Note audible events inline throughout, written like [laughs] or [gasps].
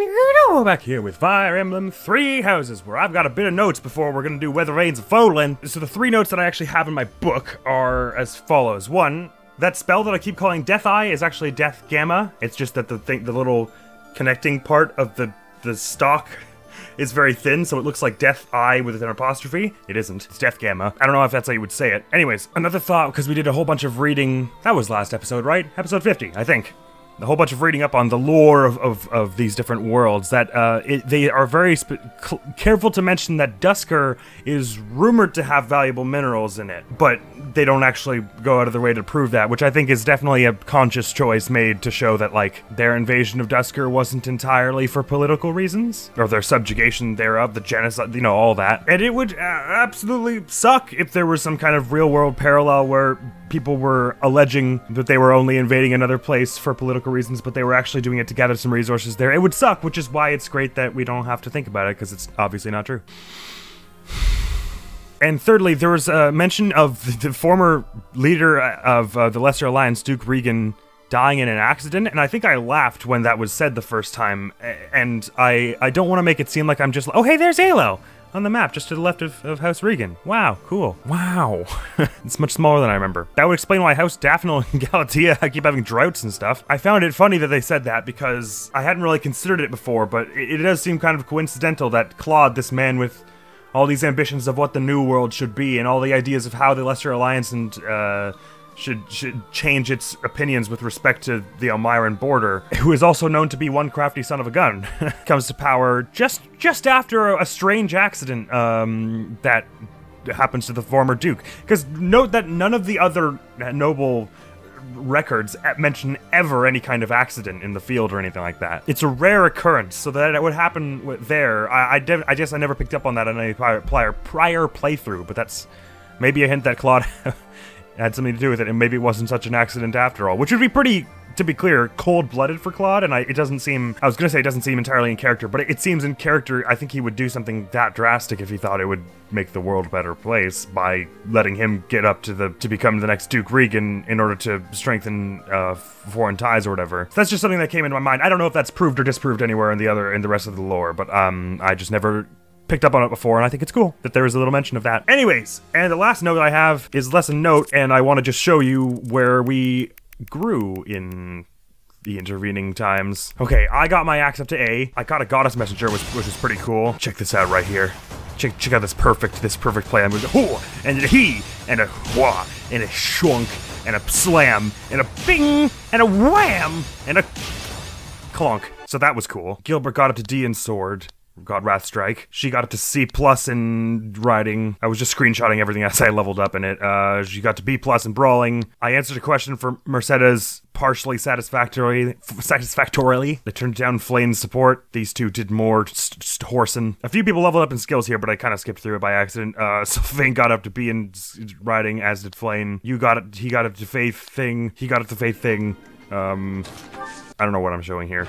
We're back here with Fire Emblem Three Houses, where I've got a bit of notes before we're gonna do Weather Rains of Fodlan. So the three notes that I actually have in my book are as follows. One, that spell that I keep calling Death Eye is actually Death Gamma. It's just that the thing, the little connecting part of the the stalk [laughs] is very thin, so it looks like Death Eye with an apostrophe. It isn't. It's Death Gamma. I don't know if that's how you would say it. Anyways, another thought, because we did a whole bunch of reading. That was last episode, right? Episode 50, I think a whole bunch of reading up on the lore of, of, of these different worlds that uh, it, they are very careful to mention that Duscur is rumored to have valuable minerals in it, but they don't actually go out of their way to prove that, which I think is definitely a conscious choice made to show that like their invasion of Duscur wasn't entirely for political reasons or their subjugation thereof, the genocide, you know, all that. And it would uh, absolutely suck if there was some kind of real world parallel where people were alleging that they were only invading another place for political reasons, but they were actually doing it to gather some resources there. It would suck, which is why it's great that we don't have to think about it, because it's obviously not true. And thirdly, there was a mention of [laughs] the former leader of uh, the Leicester Alliance, Duke Riegan, dying in an accident, and I think I laughed when that was said the first time. And I I don't want to make it seem like I'm just like, oh hey, there's Alo on the map, just to the left of, of House Riegan. Wow, cool. Wow. [laughs] it's much smaller than I remember. That would explain why House Daphnel and [laughs] Galatea keep having droughts and stuff. I found it funny that they said that because I hadn't really considered it before, but it, it does seem kind of coincidental that Claude, this man with all these ambitions of what the new world should be and all the ideas of how the Leicester Alliance and uh, should should change its opinions with respect to the Almyran border, who is also known to be one crafty son of a gun, [laughs] comes to power just just after a strange accident um, that happens to the former duke. Because note that none of the other noble records mention ever any kind of accident in the field or anything like that. It's a rare occurrence, so that it would happen there. I, I, I guess I never picked up on that in any prior, prior playthrough, but that's maybe a hint that Claude [laughs] had something to do with it, and maybe it wasn't such an accident after all, which would be pretty to be clear, cold-blooded for Claude, and I, it doesn't seem. I was gonna say it doesn't seem entirely in character, but it, it, seems in character. I think he would do something that drastic if he thought it would make the world a better place by letting him get up to the to become the next Duke Riegan in order to strengthen uh, foreign ties or whatever. So that's just something that came into my mind. I don't know if that's proved or disproved anywhere in the other in the rest of the lore, but um, I just never picked up on it before, and I think it's cool that there is a little mention of that. Anyways, and the last note I have is less a note, and I want to just show you where we grew in the intervening times. Okay, I got my axe up to A. I got a goddess messenger, which, which is pretty cool. Check this out right here. Check, check out this perfect, this perfect play. I'm going to go, and a he, and a wha, and a shwunk, and a slam, and a bing, and a wham, and a clunk. So that was cool. Gilbert got up to D in sword. God Wrath Strike. She got up to C plus in writing. I was just screenshotting everything as I leveled up in it. Uh, she got to B plus in brawling. I answered a question for Mercedes partially satisfactorily. Satisfactorily, they turned down Flayn's support. These two did more horsing. A few people leveled up in skills here, but I kind of skipped through it by accident. Uh, [laughs] Sylvain got up to B in writing, as did Flane. You got it. He got up to Faith thing. He got up to Faith thing. Um, I don't know what I'm showing here.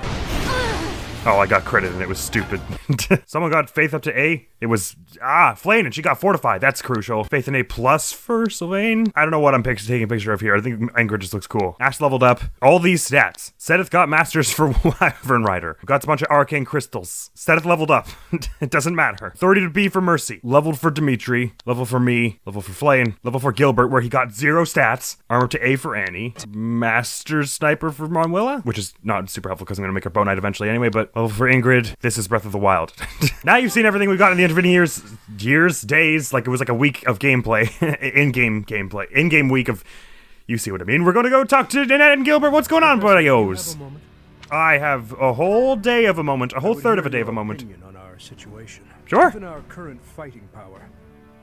Oh, I got credit and it was stupid. [laughs] Someone got Faith up to A. It was, ah, Flayn, and she got Fortified. That's crucial. Faith in A plus for Sylvain. I don't know what I'm taking a picture of here. I think Ingrid just looks cool. Ashe leveled up. All these stats. Seteth got Masters for [laughs] Wyvern Rider. Got a bunch of Arcane Crystals. Seteth leveled up. [laughs] it doesn't matter. 30 to B for Mercy. Leveled for Dimitri. Level for me. Level for Flayn. Level for Gilbert, where he got zero stats. Armor to A for Annie. Master Sniper for Manuela, which is not super helpful because I'm going to make her Bow Knight eventually anyway, but well, for Ingrid, this is Breath of the Wild. [laughs] now you've seen everything we've got in the intervening years, years, days, like it was like a week of gameplay, [laughs] in-game gameplay, in-game week of, you see what I mean. We're gonna go talk to Annette and Gilbert. What's going on, buddios? I have a whole day of a moment, a whole third of a day of a moment. On our situation. Sure. Given our current fighting power,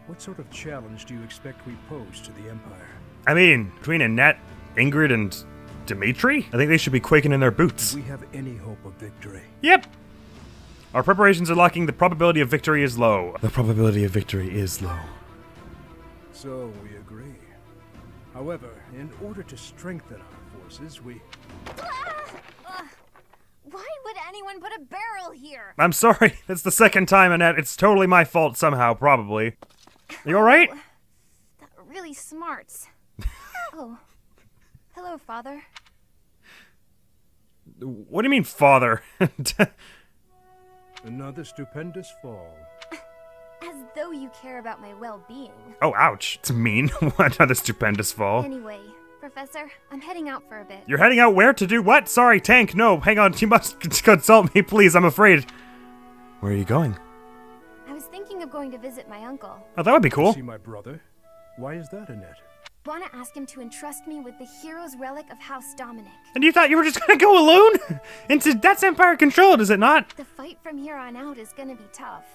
what sort of challenge do you expect we pose to the Empire? I mean, between Annette, Ingrid, and Dimitri? I think they should be quaking in their boots. Do we have any hope of victory? Yep. Our preparations are lacking. The probability of victory is low. The probability of victory is low. So we agree. However, in order to strengthen our forces, we... Ah! Ah! Why would anyone put a barrel here? I'm sorry. [laughs] It's the second time, Annette. It's totally my fault somehow, probably. You alright? That really smarts. [laughs] oh. Hello, father. What do you mean, father? [laughs] Another stupendous fall. [laughs] As though you care about my well-being. Oh, ouch. It's mean. [laughs] Another stupendous fall. Anyway, Professor, I'm heading out for a bit. You're heading out where to do what? Sorry, Tank. No, hang on. You must consult me, please. I'm afraid. Where are you going? I was thinking of going to visit my uncle. Oh, that would be cool. See my brother? Why is that, Annette? Want to ask him to entrust me with the hero's relic of House Dominic. And you thought you were just [laughs] gonna go alone? Into that's Empire controlled, is it not? The fight from here on out is gonna be tough.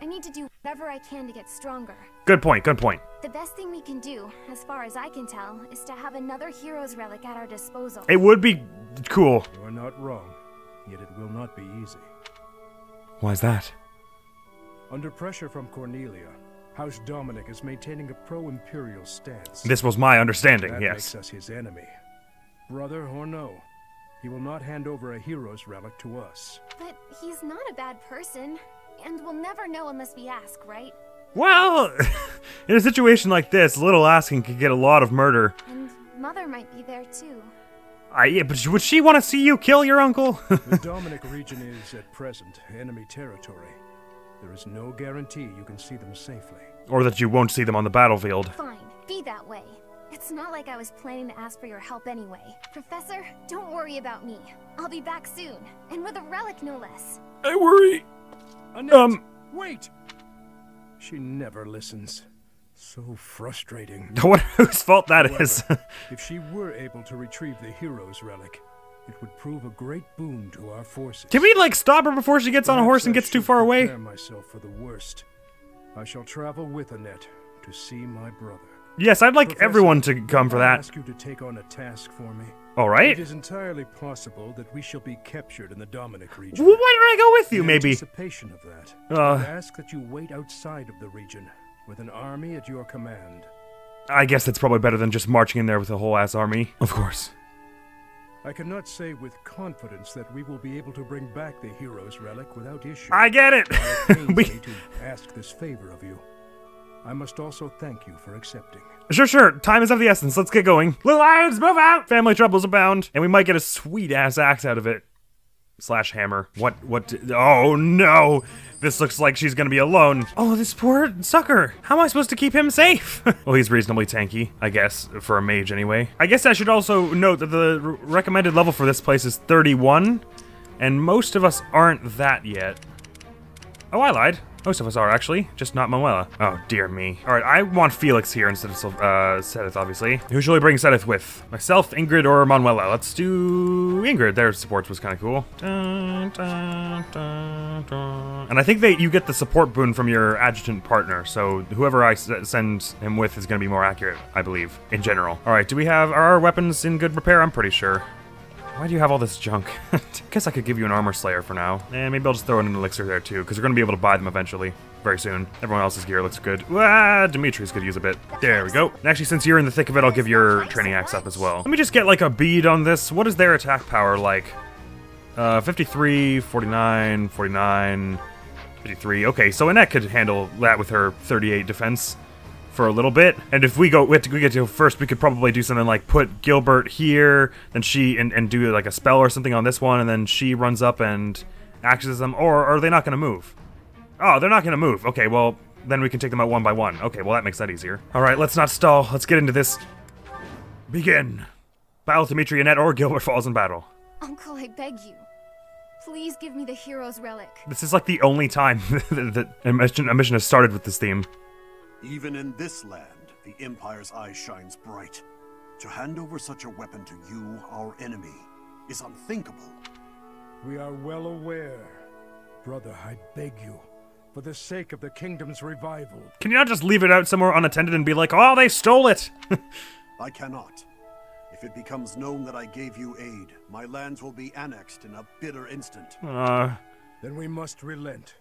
I need to do whatever I can to get stronger. Good point. Good point. The best thing we can do, as far as I can tell, is to have another hero's relic at our disposal. It would be cool. You are not wrong, yet it will not be easy. Why's that? Under pressure from Cornelia, House Dominic is maintaining a pro-imperial stance. This was my understanding. that yes. makes us his enemy. Brother or no, he will not hand over a hero's relic to us. But he's not a bad person, and we'll never know unless we ask, right? Well, [laughs] in a situation like this, little asking could get a lot of murder. And Mother might be there too. I, yeah, but would she want to see you kill your uncle? [laughs] The Dominic region is, at present, enemy territory. There is no guarantee you can see them safely. or that you won't see them on the battlefield. Fine, be that way. It's not like I was planning to ask for your help anyway. Professor, don't worry about me. I'll be back soon, and with a relic no less. I worry. Annette, Um. wait! She never listens. So frustrating. [laughs] I wonder whose fault that is. However, [laughs] if she were able to retrieve the hero's relic, it would prove a great boon to our forces. Can we like stop her before she gets on a horse and gets too far away? Prepare myself for the worst. I shall travel with Annette to see my brother. Yes, I'd like Professor, everyone to come for I that. ask you to take on a task for me. All right. It is entirely possible that we shall be captured in the Dominic Well, region. why did I go with you? In Maybe. anticipation of that, Uh. I ask that you wait outside of the region with an army at your command. I guess that's probably better than just marching in there with a whole ass army. Of course. I cannot say with confidence that we will be able to bring back the hero's relic without issue. I get it. It [laughs] we, to ask this favor of you. I must also thank you for accepting. sure, sure. Time is of the essence. Let's get going. Little lions, move out. Family troubles abound, and we might get a sweet ass axe out of it. Slash hammer. What? What? Oh no! This looks like she's gonna be alone. Oh, this poor sucker. How am I supposed to keep him safe? [laughs] well, he's reasonably tanky, I guess, for a mage anyway. I guess I should also note that the recommended level for this place is 31, and most of us aren't that yet. Oh, I lied. Most of us are, actually. Just not Manuela. Oh, dear me. Alright, I want Felix here instead of uh, Seteth, obviously. Who shall we bring Seteth with? Myself, Ingrid, or Manuela? Let's do Ingrid. Their supports was kind of cool. Dun, dun, dun. And I think that you get the support boon from your adjutant partner, so whoever I s- send him with is going to be more accurate, I believe, in general. Alright, do we have... Are our weapons in good repair? I'm pretty sure. Why do you have all this junk? I [laughs] guess I could give you an armor slayer for now. And maybe I'll just throw in an elixir there too, because we're going to be able to buy them eventually. Very soon. Everyone else's gear looks good. Ah, Demetrius could use a bit. There we go. And actually, since you're in the thick of it, I'll give your training axe up as well. Let me just get like a bead on this. What is their attack power like? Uh, 53, 49, 49, 53. Okay, so Annette could handle that with her 38 defense for a little bit. And if we go, we, have to, we get to go first, we could probably do something like put Gilbert here, then she, and, and do like a spell or something on this one, and then she runs up and axes them. Or are they not going to move? Oh, they're not going to move. Okay, well, then we can take them out one by one. Okay, well, that makes that easier. All right, let's not stall. Let's get into this. Begin. Battle Dimitri, Annette, or Gilbert falls in battle. Uncle, I beg you. Please give me the hero's relic. This is like the only time [laughs] that a mission, a mission has started with this theme. Even in this land, the Empire's eye shines bright. To hand over such a weapon to you, our enemy, is unthinkable. We are well aware. Brother, I beg you, for the sake of the kingdom's revival, Can you not just leave it out somewhere unattended and be like, oh, they stole it? [laughs] I cannot. If it becomes known that I gave you aid, my lands will be annexed in a bitter instant. uh, then we must relent.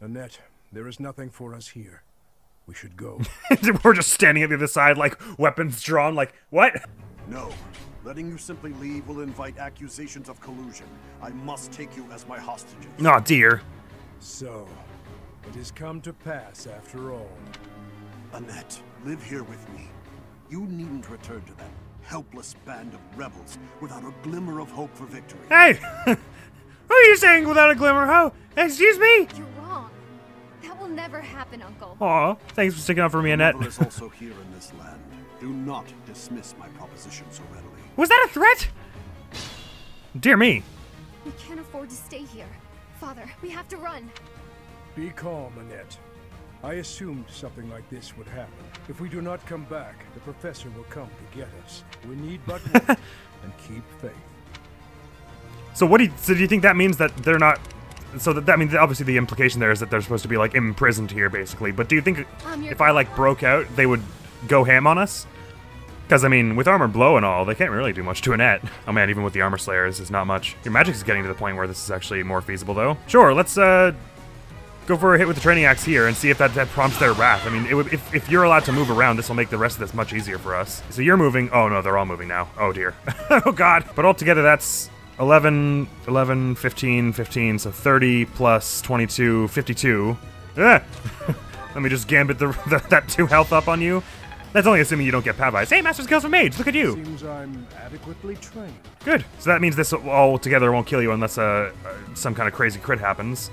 Annette, there is nothing for us here. We should go. [laughs] we're just standing at the other side, like weapons drawn, like, what? No. Letting you simply leave will invite accusations of collusion. I must take you as my hostages. Oh, dear. so, it has come to pass after all. Annette, live here with me. You needn't return to that helpless band of rebels without a glimmer of hope for victory. Hey! [laughs] Who are you saying without a glimmer? How? Excuse me? You're wrong. That will never happen, Uncle. Aw, thanks for sticking up for me, Annette. Is also here in this land. Do not dismiss my proposition so readily. Was that a threat? Dear me. We can't afford to stay here. Father, we have to run. Be calm, Annette. I assumed something like this would happen. If we do not come back, the professor will come to get us. We need but [laughs] one, and keep faith. So what do you, so do you think that means that they're not? So that that mean, obviously the implication there is that they're supposed to be like imprisoned here, basically. But do you think if I like broke out, they would go ham on us? Because I mean, with armor blow and all, they can't really do much to Annette. Oh man, even with the armor slayers, it's not much. Your magic is getting to the point where this is actually more feasible, though. Sure, let's uh go for a hit with the training axe here and see if that, that prompts their wrath. I mean, it would, if, if you're allowed to move around, this will make the rest of this much easier for us. So you're moving. Oh no, they're all moving now. Oh dear. [laughs] oh god. But altogether, that's 11, 11, 15, 15, so 30 plus 22, 52. Ah! [laughs] Let me just gambit the, [laughs] the, that 2 health up on you. That's only assuming you don't get Pavise. Hey, Master Skills from Mage, look at you! Seems I'm adequately trained. Good. So that means this all together won't kill you unless uh, uh, some kind of crazy crit happens.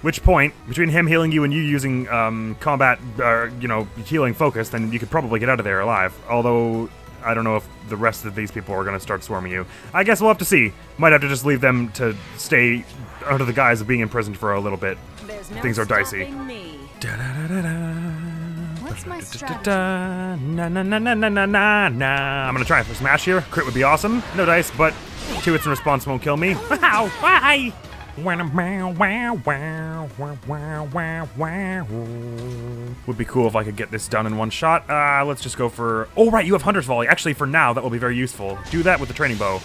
Which point, between him healing you and you using um, combat, uh, you know, healing focus, then you could probably get out of there alive. Although, I don't know if the rest of these people are going to start swarming you. I guess we'll have to see. Might have to just leave them to stay under the guise of being imprisoned for a little bit. No Things are dicey. Da, da, da, What's my strategy? I'm going to try for smash here. Crit would be awesome. No dice, but two hits in response won't kill me. [laughs] Wow! Bye! Would be cool if I could get this done in one shot. Uh, let's just go for. Oh right, you have Hunter's Volley. Actually, for now, that will be very useful. Do that with the training bow.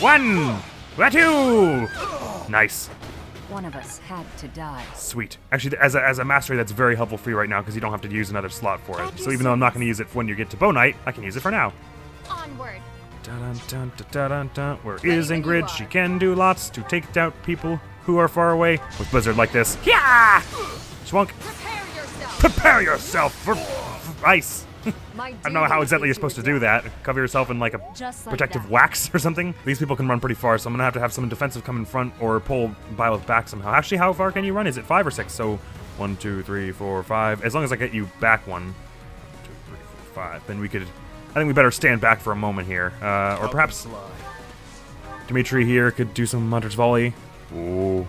One, two. Nice. One of us had to die. Sweet. Actually, as a, as a mastery, that's very helpful for you right now because you don't have to use another slot for it. So even though I'm not going to use it when you get to Bow Knight, I can use it for now. Onward. Dun, dun, dun, dun, dun, dun. Where is Ingrid? She can do lots to take out people who are far away with Blizzard like this. Yeah! Schwunk. Prepare yourself. Prepare yourself for, for ice. [laughs] I don't know how exactly you're supposed to do that. Cover yourself in like a Just like protective that. wax or something. These people can run pretty far, so I'm gonna have to have someone defensive come in front or pull Byleth back somehow. Actually, how far can you run? Is it five or six? So one, two, three, four, five. As long as I get you back one, two, three, four, five, then we could. I think we better stand back for a moment here, uh, or perhaps Dimitri here could do some Hunter's Volley. Ooh,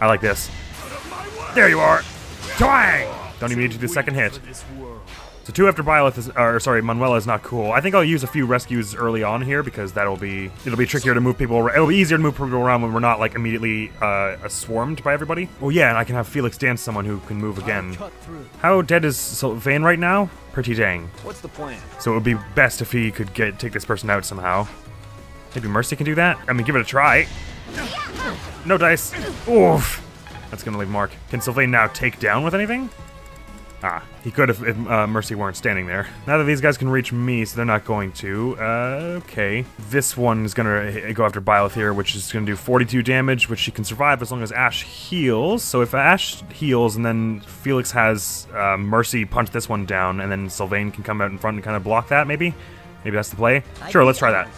I like this. There you are. Twang! Don't even need to do the second hit. So two after Byleth is, or sorry, Manuela is not cool. I think I'll use a few rescues early on here because that'll be, it'll be trickier to move people around. It'll be easier to move people around when we're not like immediately uh, swarmed by everybody. Oh yeah, and I can have Felix dance someone who can move again. How dead is Sylvain right now? Pretty dang. What's the plan? So it would be best if he could get take this person out somehow. Maybe Mercy can do that? I mean, give it a try. No dice. Oof. That's gonna leave mark. Can Sylvain now take down with anything? Ah, he could if, if uh, Mercy weren't standing there. Now that these guys can reach me, so they're not going to. Uh, okay. This one is gonna go after Byleth here, which is gonna do 42 damage, which she can survive as long as Ashe heals. So if Ashe heals and then Felix has uh, Mercy punch this one down, and then Sylvain can come out in front and kind of block that, maybe? Maybe that's the play? Sure, let's try that.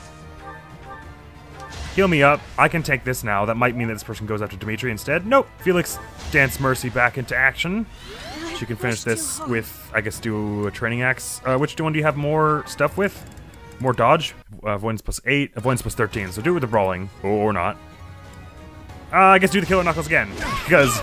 Heal me up. I can take this now. That might mean that this person goes after Dimitri instead. Nope. Felix dance Mercy back into action. She can finish this with, I guess, do a training axe. Uh, which one do you have more stuff with? More dodge? Uh, avoidance plus 8, avoidance plus 13. So do it with the brawling. Or not. Uh, I guess do the killer knuckles again. [laughs] Because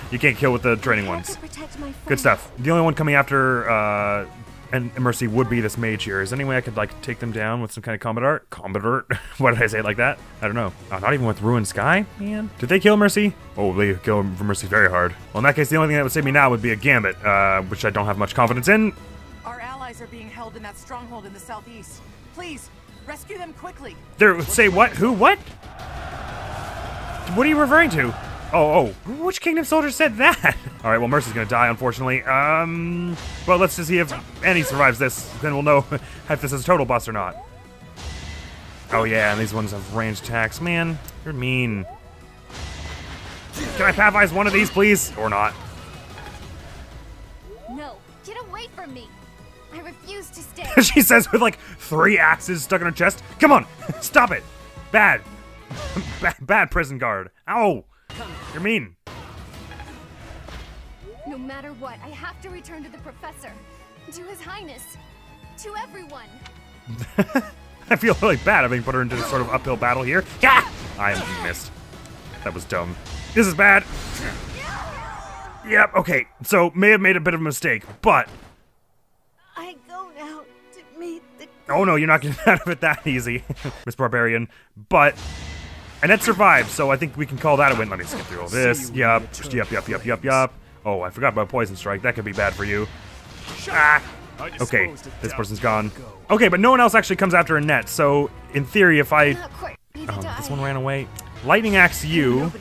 [laughs] you can't kill with the training ones. to protect my Good stuff. The only one coming after uh, and Mercy would be this mage here. Is there any way I could like take them down with some kind of combat art? Combat art? [laughs] Why did I say it like that? I don't know. Oh, not even with Ruined Sky, man. Did they kill Mercy? Oh, they kill Mercy very hard. Well, in that case, the only thing that would save me now would be a Gambit, uh, which I don't have much confidence in. Our allies are being held in that stronghold in the southeast. Please, rescue them quickly. There, say what? Who? What? What are you referring to? Oh, oh, which Kingdom soldier said that? [laughs] All right, well, Mercy's gonna die, unfortunately. Um, well, let's just see if Annie survives this. Then we'll know [laughs] if this is a total bust or not. Oh yeah, and these ones have ranged attacks. Man, you're mean. Can I Pavise one of these, please? Or not? No, get away from me. I refuse to stay. [laughs] she says with like three axes stuck in her chest. Come on, stop it. Bad. bad, bad prison guard. Ow. You're mean. No matter what, I have to return to the professor. To his highness. To everyone. [laughs] I feel really bad having put her into this sort of uphill battle here. Yeah! I missed. That was dumb. This is bad. Yep, okay. So, may have made a bit of a mistake, but... I go now to meet the. Oh no, you're not getting [laughs] out of it that easy, [laughs] Miss Barbarian. But... Annette survived, so I think we can call that a win. Let me skip through all this. Yup, yup, yup, yup, yup, yup. Oh, I forgot about Poison Strike. That could be bad for you. Ah! Okay, this person's gone. Okay, but no one else actually comes after Annette, so in theory, if I... Not quite ready to Oh, this one ran away. Lightning Axe you.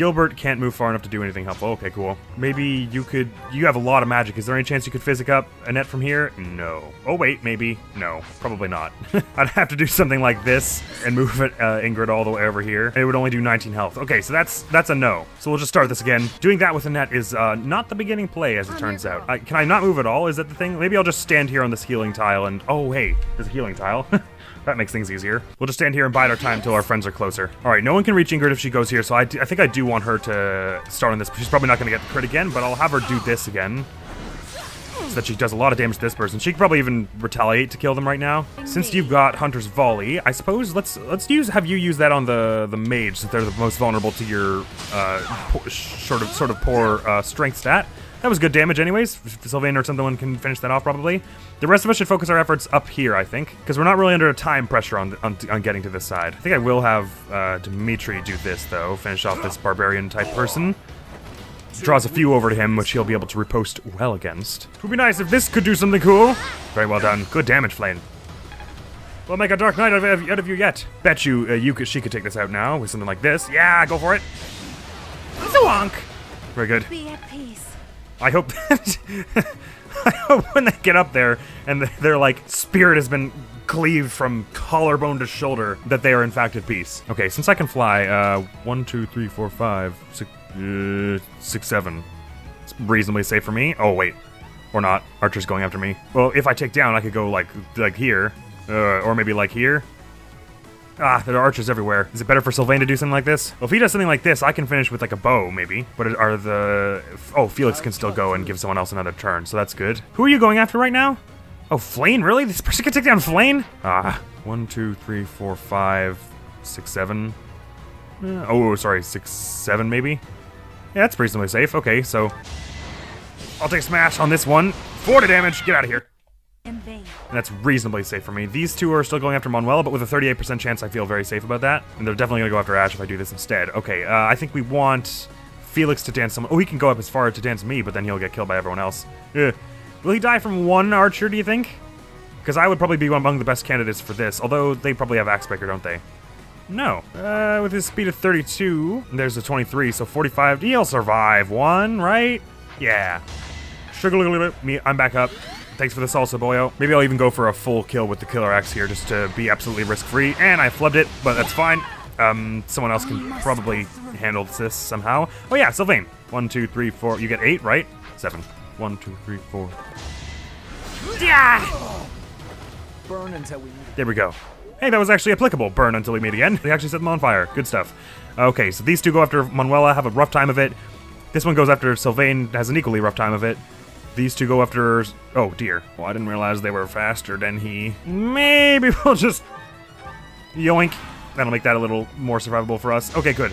Gilbert can't move far enough to do anything helpful. Okay, cool. Maybe you could... You have a lot of magic. Is there any chance you could physic up Annette from here? No. Oh, wait, maybe. No, probably not. [laughs] I'd have to do something like this and move it, uh, Ingrid all the way over here. It would only do 19 health. Okay, so that's that's a no. So we'll just start this again. Doing that with Annette is uh, not the beginning play, as it turns out. I, can I not move at all? Is that the thing? Maybe I'll just stand here on this healing tile and... Oh, hey, there's a healing tile. [laughs] That makes things easier. We'll just stand here and bide our time until our friends are closer. All right, no one can reach Ingrid if she goes here, so I, I think I do want her to start on this. She's probably not going to get the crit again, but I'll have her do this again. So that she does a lot of damage to this person. She could probably even retaliate to kill them right now. Since you've got Hunter's Volley, I suppose let's let's use have you use that on the the mage since they're the most vulnerable to your uh, sort of sort of poor uh, strength stat. That was good damage, anyways. Sylvain or someone can finish that off probably. The rest of us should focus our efforts up here, I think, because we're not really under a time pressure on, on on getting to this side. I think I will have uh, Dimitri do this though, finish off this barbarian type person draws a few over to him, which he'll be able to riposte well against. It would be nice if this could do something cool. Very well done. Good damage, Flayn. We'll make a Dark Knight out of, out of you yet. Bet you, uh, you could, she could take this out now with something like this. Yeah, go for it. Zwonk. Very good. Be at peace. I hope that [laughs] I hope when they get up there and their like spirit has been cleaved from collarbone to shoulder that they are in fact at peace. Okay, since I can fly, uh, one, two, three, four, five, six, uh, six, seven. It's reasonably safe for me. Oh wait, or not. Archer's going after me. Well, if I take down, I could go like like here, uh, or maybe like here. Ah, there are archers everywhere. Is it better for Sylvain to do something like this? Well, if he does something like this, I can finish with like a bow, maybe. But are the... Oh, Felix can still go and give someone else another turn, so that's good. Who are you going after right now? Oh, Flayn? Really? This person can take down Flayn? Ah, one, two, three, four, five, six, seven. Uh, oh, sorry, six, seven maybe? Yeah, that's reasonably safe. Okay, so... I'll take Smash on this one. 40 damage. Get out of here. And that's reasonably safe for me. These two are still going after Manuela, but with a 38% chance, I feel very safe about that. And they're definitely going to go after Ashe if I do this instead. Okay, uh, I think we want Felix to dance someone. Oh, he can go up as far to dance me, but then he'll get killed by everyone else. Ugh. Will he die from one archer, do you think? Because I would probably be among the best candidates for this, although they probably have Axe Breaker, don't they? No. Uh, with his speed of 32, there's a 23, so 45. He'll survive one, right? Yeah. Sugar, me, I'm back up. Thanks for the salsa, boyo. Maybe I'll even go for a full kill with the killer axe here just to be absolutely risk-free. And I flubbed it, but that's fine. Um, someone else can probably handle this somehow. Oh yeah, Sylvain. One, two, three, four. You get eight, right? Seven. One, two, three, four. Yeah! Burn until we meet. There we go. Hey, that was actually applicable. Burn until we meet again. We actually set them on fire. Good stuff. Okay, so these two go after Manuela, have a rough time of it. This one goes after Sylvain, has an equally rough time of it. These two go after... Oh, dear. Well, I didn't realize they were faster than he. Maybe [laughs] we'll just... Yoink. That'll make that a little more survivable for us. Okay, good.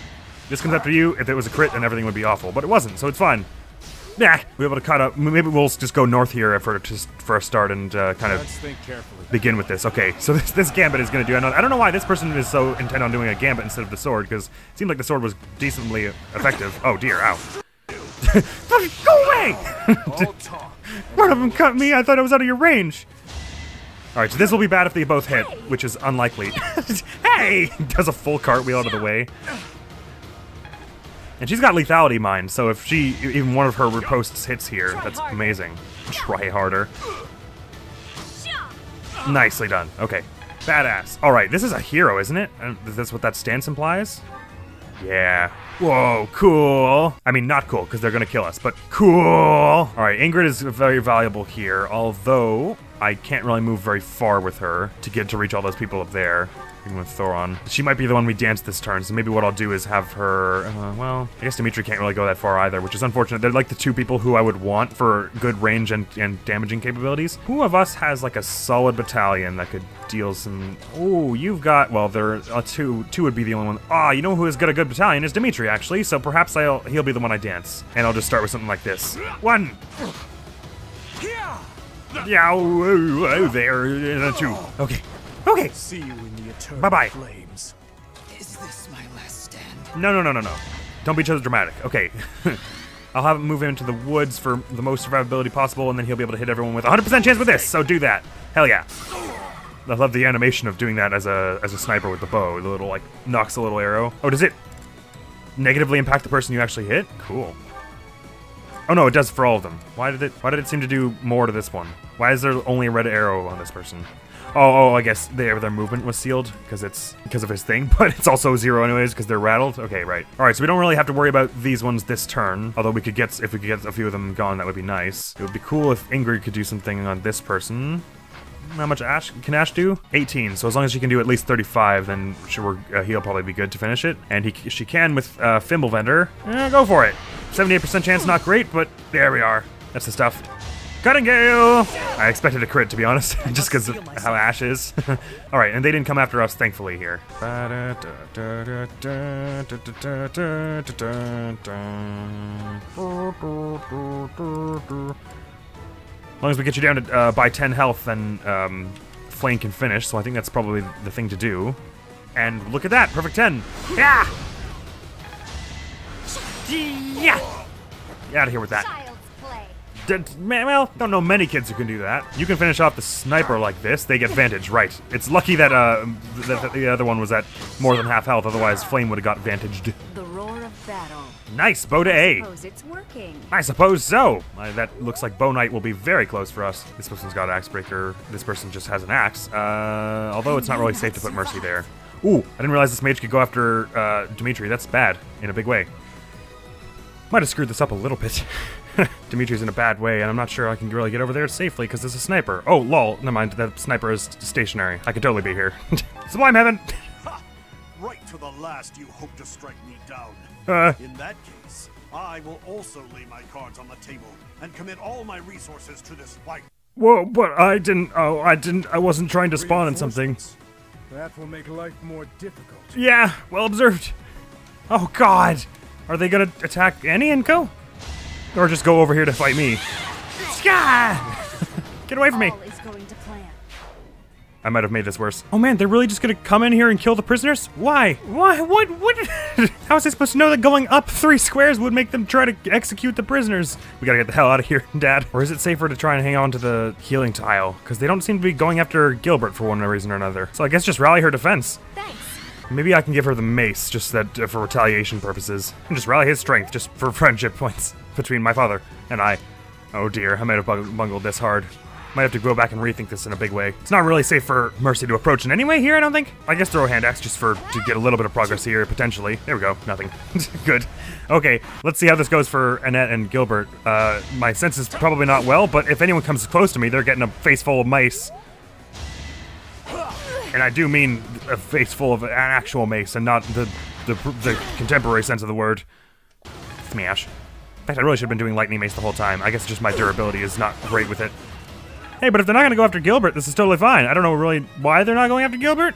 This comes after you. If it was a crit, then everything would be awful. But it wasn't, so it's fine. Yeah, we're able to cut up. Maybe we'll just go north here for just for a start and uh, kind of Let's think carefully. begin with this. Okay, so [laughs] this, this gambit is going to do. I don't, I don't know why this person is so intent on doing a gambit instead of the sword, because it seemed like the sword was decently effective. Oh dear, ow. [laughs] Go away! [laughs] One of them cut me. I thought I was out of your range. All right, so this will be bad if they both hit, which is unlikely. [laughs] hey! Does a full cartwheel out of the way. And she's got lethality mine, so if she even one of her riposts hits here, that's amazing. Try harder. Nicely done. Okay. Badass. All right, this is a hero, isn't it? Uh, That's what that stance implies? Yeah. Whoa, cool. I mean, not cool, because they're going to kill us, but cool. All right, Ingrid is very valuable here, although I can't really move very far with her to get to reach all those people up there. Even with Thoron. She might be the one we dance this turn, so maybe what I'll do is have her... Uh, well, I guess Dimitri can't really go that far either, which is unfortunate. They're like the two people who I would want for good range and, and damaging capabilities. Who of us has like a solid battalion that could deal some... Oh, you've got... Well, there uh, two two would be the only one. Ah, you know who has got a good battalion is Dimitri, actually, so perhaps I'll he'll be the one I dance. And I'll just start with something like this. One! Yeah, oh, oh, oh, there, uh, two. Okay, okay. See you in the eternal Bye-bye. flames. Is this my last stand? No, no, no, no, no. Don't be so dramatic. Okay. [laughs] I'll have him move into the woods for the most survivability possible, and then he'll be able to hit everyone with 100% chance with this. So do that. Hell yeah. I love the animation of doing that as a as a sniper with the bow. The little like knocks a little arrow. Oh, does it negatively impact the person you actually hit? Cool. Oh no, it does for all of them. Why did it why did it seem to do more to this one? Why is there only a red arrow on this person? Oh, oh, I guess their their movement was sealed because it's because of his thing, [laughs] but it's also zero anyways because they're rattled. Okay, right. All right, so we don't really have to worry about these ones this turn. Although we could get if we could get a few of them gone, that would be nice. It would be cool if Ingrid could do something on this person. How much Ash can Ashe do? 18. So as long as she can do at least 35, then she, uh, he'll probably be good to finish it. And he she can with uh, Fimbulvetr. Eh, go for it. 78% chance, not great, but there we are. That's the stuff. Cutting Gale! I expected a crit, to be honest, [laughs] just because of how Ashe is. [laughs] All right, and they didn't come after us, thankfully, here. As long as we get you down to uh, by 10 health, then um, Flayn can finish, so I think that's probably the thing to do. And look at that, perfect 10. Yeah! Yeah! Get out of here with that. Child's man, well, don't know many kids who can do that. You can finish off the sniper like this. They get vantage, right? It's lucky that uh that, that the other one was at more than half health. Otherwise, Flayn would have got vantaged. The roar of battle. Nice, bow to A. Suppose it's working. I suppose so. Uh, that looks like Bow Knight will be very close for us. This person's got Axe Breaker. This person just has an axe. Uh, although it's not really safe to put Mercy there. Ooh, I didn't realize this mage could go after uh, Dimitri. That's bad in a big way. Might have screwed this up a little bit. [laughs] Dimitri's in a bad way, and I'm not sure I can really get over there safely because there's a sniper. Oh, lol. Never mind. That sniper is stationary. I could totally be here. [laughs] Sublime Heaven! [laughs] Ha! Right to the last you hope to strike me down. Uh, [laughs] In that case, I will also lay my cards on the table and commit all my resources to this fight. whoa, but I didn't. Oh, I didn't. I wasn't trying to spawn in something. That will make life more difficult. Yeah, well observed. Oh god. Are they gonna attack Annie and Co? Or just go over here to fight me? [laughs] Sky! [laughs] Get away from me. I might have made this worse. Oh man, they're really just gonna come in here and kill the prisoners? Why? Why? What? What? [laughs] How was I supposed to know that going up three squares would make them try to execute the prisoners? We gotta get the hell out of here, [laughs] Dad. Or is it safer to try and hang on to the healing tile? Because they don't seem to be going after Gilbert for one reason or another. So I guess just rally her defense. Thanks. Maybe I can give her the mace, just that uh, for retaliation purposes, and just rally his strength, just for [laughs] friendship points between my father and I. Oh dear, I might have bung- bungled this hard. Might have to go back and rethink this in a big way. It's not really safe for Mercy to approach in any way here, I don't think. I guess throw a hand axe just for to get a little bit of progress here, potentially. There we go, nothing. [laughs] Good. Okay, let's see how this goes for Annette and Gilbert. Uh, my sense is probably not well, but if anyone comes close to me, they're getting a face full of mice. And I do mean a face full of an actual mace and not the, the, the contemporary sense of the word. Smash. In fact, I really should have been doing lightning mace the whole time. I guess just my durability is not great with it. Hey, but if they're not going to go after Gilbert, this is totally fine. I don't know really why they're not going after Gilbert.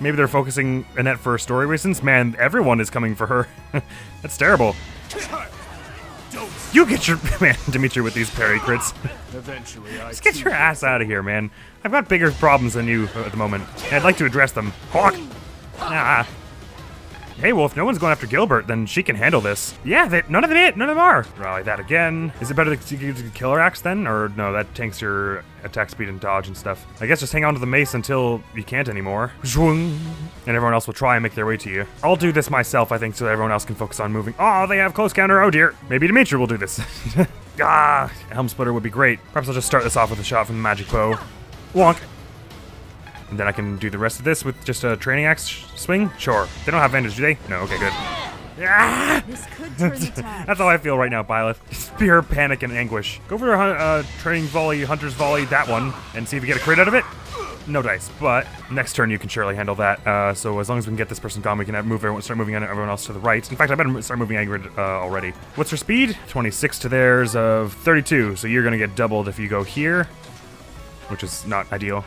Maybe they're focusing Annette for story reasons. Man, everyone is coming for her. [laughs] That's terrible. You get your [laughs] man, Dimitri, with these parry crits. Eventually, Just get your ass out of here, man. I've got bigger problems than you at the moment. I'd like to address them. Hawk! Ah. Hey, well, if no one's going after Gilbert, then she can handle this. Yeah, they, none of them it. None of them are. Rally that again. Is it better to use a killer axe then? Or no, that tanks your attack speed and dodge and stuff. I guess just hang on to the mace until you can't anymore. And everyone else will try and make their way to you. I'll do this myself, I think, so everyone else can focus on moving. Oh, they have close counter. Oh, dear. Maybe Dimitri will do this. [laughs] ah, Helm Splitter would be great. Perhaps I'll just start this off with a shot from the magic bow. Wonk. And then I can do the rest of this with just a training axe swing? Sure. They don't have advantage, do they? No, okay, good. Ah! This could turn [laughs] the tide. That's how I feel right now, Byleth. [laughs] Pure panic and anguish. Go for a uh, training volley, hunter's volley, that one, and see if you get a crit out of it. No dice, but next turn you can surely handle that. Uh, so as long as we can get this person gone, we can move everyone, start moving everyone else to the right. In fact, I better start moving Ingrid uh, already. What's her speed? 26 to theirs of 32. So you're gonna get doubled if you go here, which is not ideal.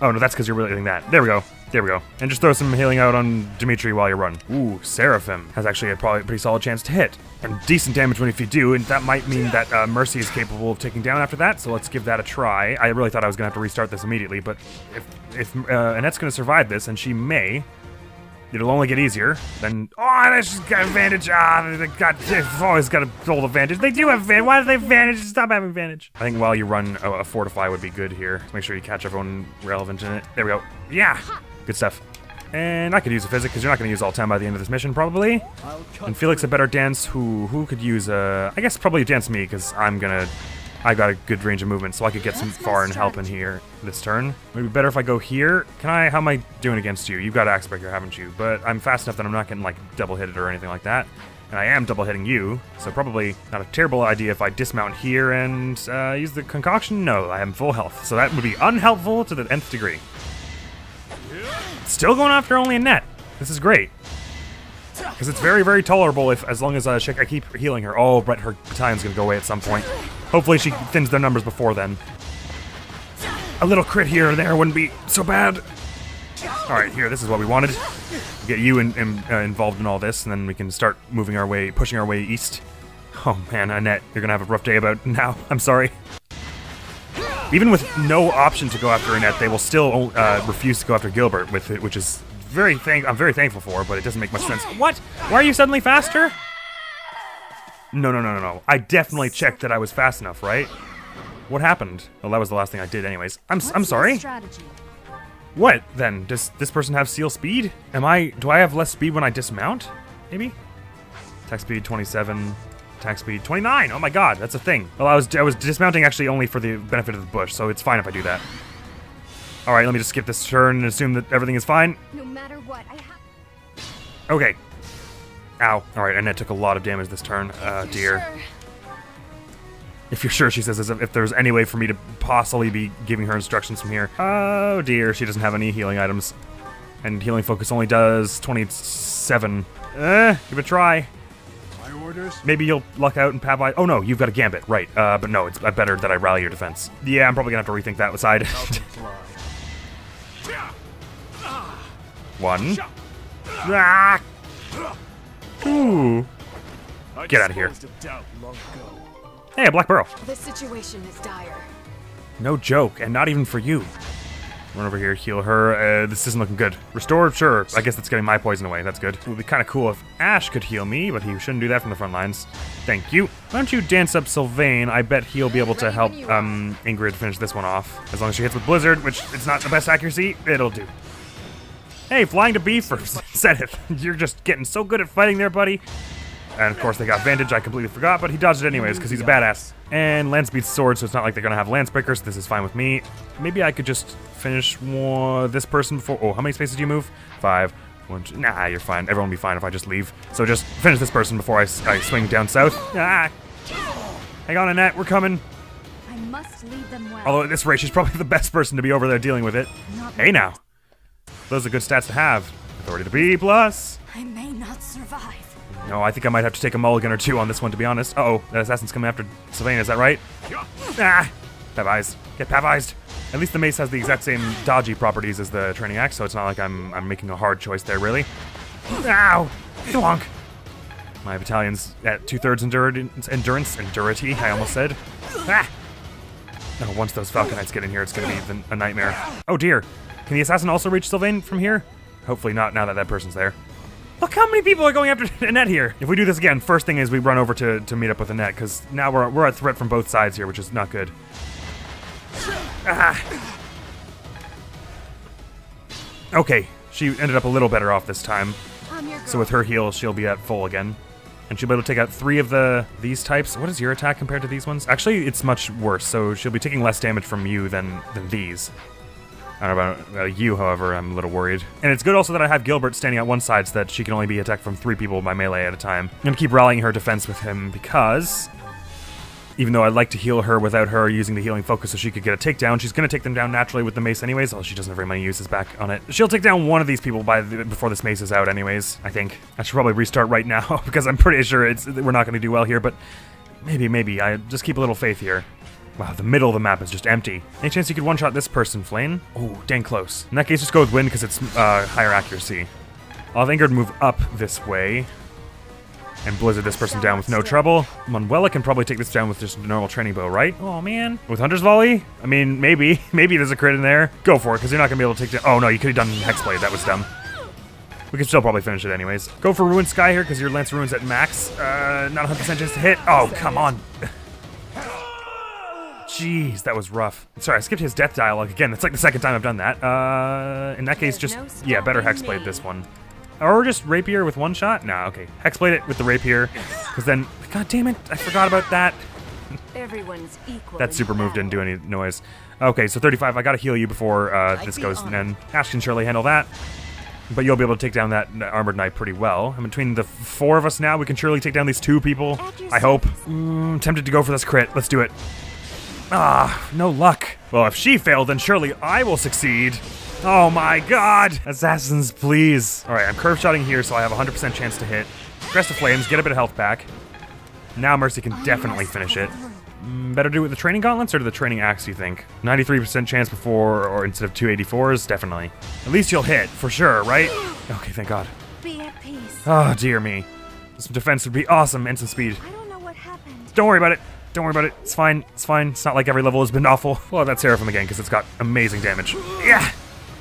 Oh no, that's because you're really doing that. There we go. There we go. And just throw some healing out on Dimitri while you run. Ooh, Seraphim has actually a probably pretty solid chance to hit. And decent damage when if you do, and that might mean that uh, Mercy is capable of taking down after that, so let's give that a try. I really thought I was going to have to restart this immediately, but if, if uh, Annette's going to survive this, and she may, it'll only get easier, then... Oh, she's got advantage! Ah, they got, they've always got a full advantage. They do have advantage. Why do they advantage? Stop having advantage. I think while you run a, a Fortify would be good here. Make sure you catch everyone relevant in it. There we go. Yeah! Good stuff. And I could use a physic because you're not going to use all 10 by the end of this mission, probably. And Felix a better dance. Who who could use a? I guess probably dance me because I'm gonna. I got a good range of movement, so I could get some far and help in here this turn. Maybe better if I go here. Can I? How am I doing against you? You've got Axe Breaker, haven't you? But I'm fast enough that I'm not getting like double hitted or anything like that. And I am double hitting you, so probably not a terrible idea if I dismount here and uh, use the concoction. No, I am full health, so that would be unhelpful to the nth degree. Still going after only Annette. This is great. Because it's very, very tolerable if, as long as uh, I keep healing her. Oh, but her battalion's gonna go away at some point. Hopefully she thins their numbers before then. A little crit here or there wouldn't be so bad. All right, here, this is what we wanted. Get you in, in, uh, involved in all this, and then we can start moving our way, pushing our way east. Oh man, Annette, you're gonna have a rough day about [laughs] now. I'm sorry. Even with no option to go after Annette, they will still uh, refuse to go after Gilbert with it, which is very thank I'm very thankful for, but it doesn't make much sense. What? Why are you suddenly faster? No, no, no, no, no. I definitely checked that I was fast enough, right? What happened? Well, that was the last thing I did anyways. I'm, I'm sorry. Strategy. What, then? Does this person have seal speed? Am I... Do I have less speed when I dismount? Maybe? Attack speed 27. Attack speed 29. Oh my god, that's a thing. Well, I was, I was dismounting actually only for the benefit of the bush, so it's fine if I do that. Alright, let me just skip this turn and assume that everything is fine. No matter what, I have. Okay. Ow. Alright, Annette took a lot of damage this turn. Uh, dear. Sure. If you're sure, she says, as if, if there's any way for me to possibly be giving her instructions from here. Oh dear, she doesn't have any healing items. And healing focus only does 27. Eh, give it a try. My orders? Maybe you'll luck out and Pavai. Oh no, you've got a gambit, right? Uh, but no, it's uh, better that I rally your defense. Yeah, I'm probably gonna have to rethink that side. [laughs] One. Ah! Ooh. Get out of here. Hey, a black pearl. The situation is dire. No joke, and not even for you. Run over here, heal her. Uh, this isn't looking good. Restore, sure. I guess that's getting my poison away. That's good. It would be kind of cool if Ashe could heal me, but he shouldn't do that from the front lines. Thank you. Why don't you dance up Sylvain? I bet he'll be able to help um, Ingrid finish this one off. As long as she hits with Blizzard, which it's not the best accuracy, it'll do. Hey, flying to B first. [laughs] You're just getting so good at fighting there, buddy. And of course, they got Vantage. I completely forgot, but he dodged it anyways because he's a badass. And Lance beats Sword, so it's not like they're gonna have Lance Breakers. This is fine with me. Maybe I could just finish one, this person before. Oh, how many spaces do you move? Five. One, two, nah, you're fine. Everyone will be fine if I just leave. So just finish this person before I, I swing down south. Ah. Hang on, Annette. We're coming. I must lead them well. Although at this rate, she's probably [laughs] the best person to be over there dealing with it. Not Hey now. Those are good stats to have. Authority to B plus. I may not survive. No, I think I might have to take a mulligan or two on this one, to be honest. Uh oh that assassin's coming after Sylvain, is that right? Ah! Pavized. Get pavized. At least the mace has the exact same dodgy properties as the training axe, so it's not like I'm, I'm making a hard choice there, really. Ow! Thwonk! My battalion's at two-thirds endurance, endurance, endurity, I almost said. Ah! No, once those Falcon Knights get in here, it's gonna be a nightmare. Oh dear. Can the assassin also reach Sylvain from here? Hopefully not, now that that person's there. Look how many people are going after [laughs] Annette here. If we do this again, first thing is we run over to, to meet up with Annette, because now we're, we're a threat from both sides here, which is not good. Ah. Okay, she ended up a little better off this time. I'm your girl. So with her heal, she'll be at full again. And she'll be able to take out three of the these types. What is your attack compared to these ones? Actually, it's much worse, so she'll be taking less damage from you than, than these. Don't know about uh, you, however, I'm a little worried. And it's good also that I have Gilbert standing at one side so that she can only be attacked from three people by melee at a time. I'm gonna keep rallying her defense with him because even though I'd like to heal her without her using the healing focus so she could get a takedown, she's going to take them down naturally with the mace anyways, although she doesn't have very many uses back on it. She'll take down one of these people by the, before this mace is out anyways, I think. I should probably restart right now [laughs] because I'm pretty sure it's we're not going to do well here, but maybe, maybe. I just keep a little faith here. Wow, the middle of the map is just empty. Any chance you could one-shot this person, Flayn? Oh, dang close. In that case, just go with Wind because it's uh, higher accuracy. I'll have Ingrid move up this way and blizzard this person down with no trouble. Manuela can probably take this down with just a normal training bow, right? Oh man. With Hunter's Volley? I mean, maybe. [laughs] Maybe there's a crit in there. Go for it, because you're not going to be able to take down... Oh no, you could have done Hexblade. That was dumb. We can still probably finish it anyways. Go for Ruined Sky here, because your Lance Ruin's at max. Uh, not 100% chance to hit. Oh, come on. [laughs] Jeez, that was rough. Sorry, I skipped his death dialogue again. That's like the second time I've done that. Uh, in that case, just... Yeah, better Hexblade this one. Or just rapier with one shot? No, okay. Hexblade it with the rapier, because then, god damn it, I forgot about that. Everyone's equal. That super move didn't do any noise. Okay, so 35, I gotta heal you before uh, this goes, and then Ashe can surely handle that. But you'll be able to take down that armored knight pretty well. And between the four of us now, we can surely take down these two people. I hope. Mm, tempted to go for this crit. Let's do it. Ah, no luck. Well, if she failed, then surely I will succeed. Oh my god! Assassins, please. Alright, I'm curve shotting here, so I have a 100% chance to hit. Crest of Flames, get a bit of health back. Now Mercy can definitely finish it. Mm, better do it with the training gauntlets or the training axe, you think? 93% chance before, or instead of 284s? Definitely. At least you'll hit, for sure, right? Okay, thank god. Be at peace. Oh, dear me. Some defense would be awesome, and some speed. I don't know what happened. Don't worry about it. Don't worry about it. It's fine. It's fine. It's not like every level has been awful. [laughs] Well, that's Seraphim again, because it's got amazing damage. Yeah!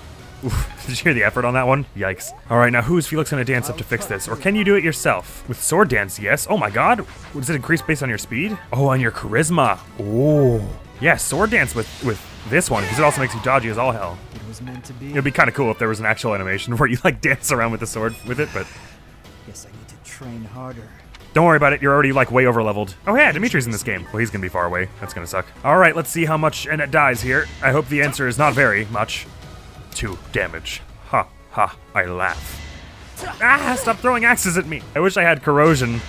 [laughs] Oof, did you hear the effort on that one? Yikes. All right, now who's Felix gonna dance up to fix this? Or can you do it yourself? With sword dance, yes. Oh my god. Does it increase based on your speed? Oh, on your charisma. Oh. Yeah, sword dance with, with this one, because it also makes you dodgy as all hell. It was meant to be. It'd be kind of cool if there was an actual animation [laughs] where you like dance around with the sword with it, but Guess I need to train harder. Don't worry about it. You're already like way over leveled. Oh yeah, Dimitri's in this game. Well, he's gonna be far away. That's gonna suck. All right, let's see how much Annette dies here. I hope the answer is not very much. Two damage. Ha ha. I laugh. Ah! Stop throwing axes at me. I wish I had corrosion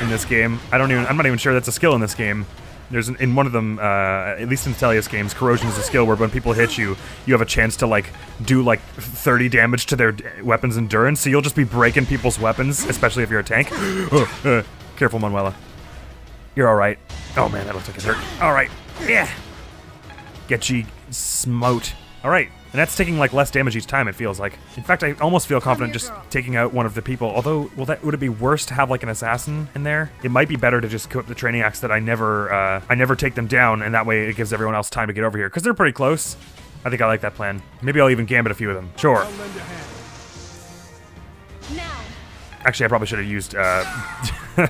in this game. I don't even. I'm not even sure that's a skill in this game. There's an, in one of them, uh, at least in Tellius games, corrosion is a skill where when people hit you, you have a chance to like do like 30 damage to their weapons endurance. So you'll just be breaking people's weapons, especially if you're a tank. Oh, [gasps] uh, careful, Manuela. You're all right. Oh man, that looks like it hurt. All right, yeah. Get ye smote. All right, and that's taking like less damage each time. It feels like. In fact, I almost feel confident just taking out one of the people. Although, well, that would it be worse to have like an assassin in there? It might be better to just equip the training axe that I never, uh, I never take them down, and that way it gives everyone else time to get over here because they're pretty close. I think I like that plan. Maybe I'll even gambit a few of them. Sure. I'll lend a hand. Now, Actually, I probably should have used uh, [laughs]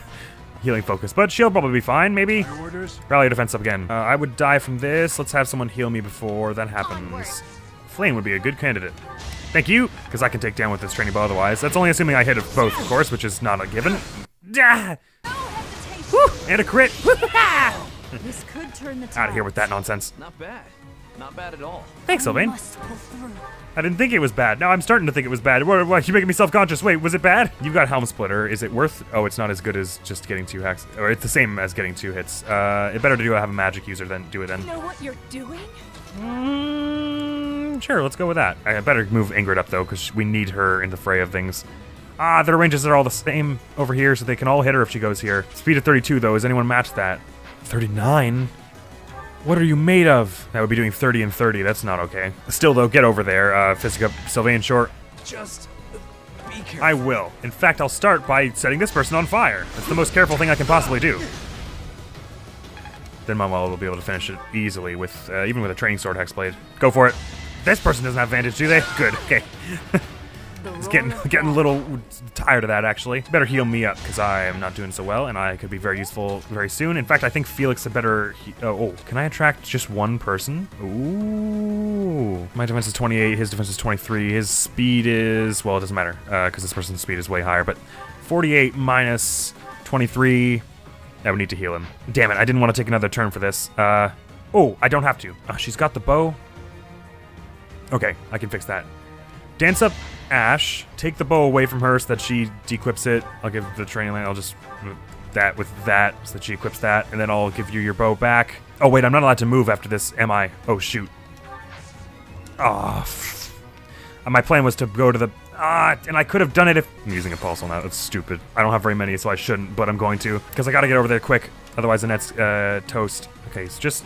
healing focus, but she'll probably be fine. Maybe. Your? Rally defense up again. Uh, I would die from this. Let's have someone heal me before that happens. Flayn would be a good candidate. Thank you, because I can take down with this training bow otherwise. That's only assuming I hit it both, of course, which is not a given. Ah! Woo! And a crit! [laughs] This could turn the. Out of here with that nonsense. Not bad. Not bad at all. Thanks, Sylvain. Must pull through. I didn't think it was bad. Now I'm starting to think it was bad. What, what, you're making me self-conscious. Wait, was it bad? You've got Helm Splitter. Is it worth... Oh, it's not as good as just getting two hacks. Or it's the same as getting two hits. Uh, it better to do have a magic user than do it then. You know what you're doing? Mm, sure, let's go with that. I better move Ingrid up though, because we need her in the fray of things. Ah, their ranges are all the same over here, so they can all hit her if she goes here. Speed of 32 though, has anyone matched that? 39? What are you made of? That would be doing 30 and 30, that's not okay. Still though, get over there, uh, Physic up Sylvain Short. Just be careful. I will. In fact, I'll start by setting this person on fire. That's the most careful thing I can possibly do. Then Manuel will be able to finish it easily with, uh, even with a training sword hexblade. Go for it. This person doesn't have advantage, do they? Good. Okay. It's getting getting a little tired of that actually. Better heal me up because I am not doing so well, and I could be very useful very soon. In fact, I think Felix had better. He- oh, oh, can I attract just one person? Ooh, my defense is 28. His defense is 23. His speed is well, it doesn't matter because this person's speed is way higher. But 48 minus 23. I would need to heal him. Damn it! I didn't want to take another turn for this. Uh, oh, I don't have to. Uh, she's got the bow. Okay, I can fix that. Dance up Ashe. Take the bow away from her so that she dequips it. I'll give the training line. I'll just that with that so that she equips that, and then I'll give you your bow back. Oh wait, I'm not allowed to move after this, am I? Oh shoot. Ah. Oh, my plan was to go to the ah, and I could have done it if I'm using a pulse that. That's stupid. I don't have very many, so I shouldn't, but I'm going to because I got to get over there quick. Otherwise, the uh, toast. Okay, so just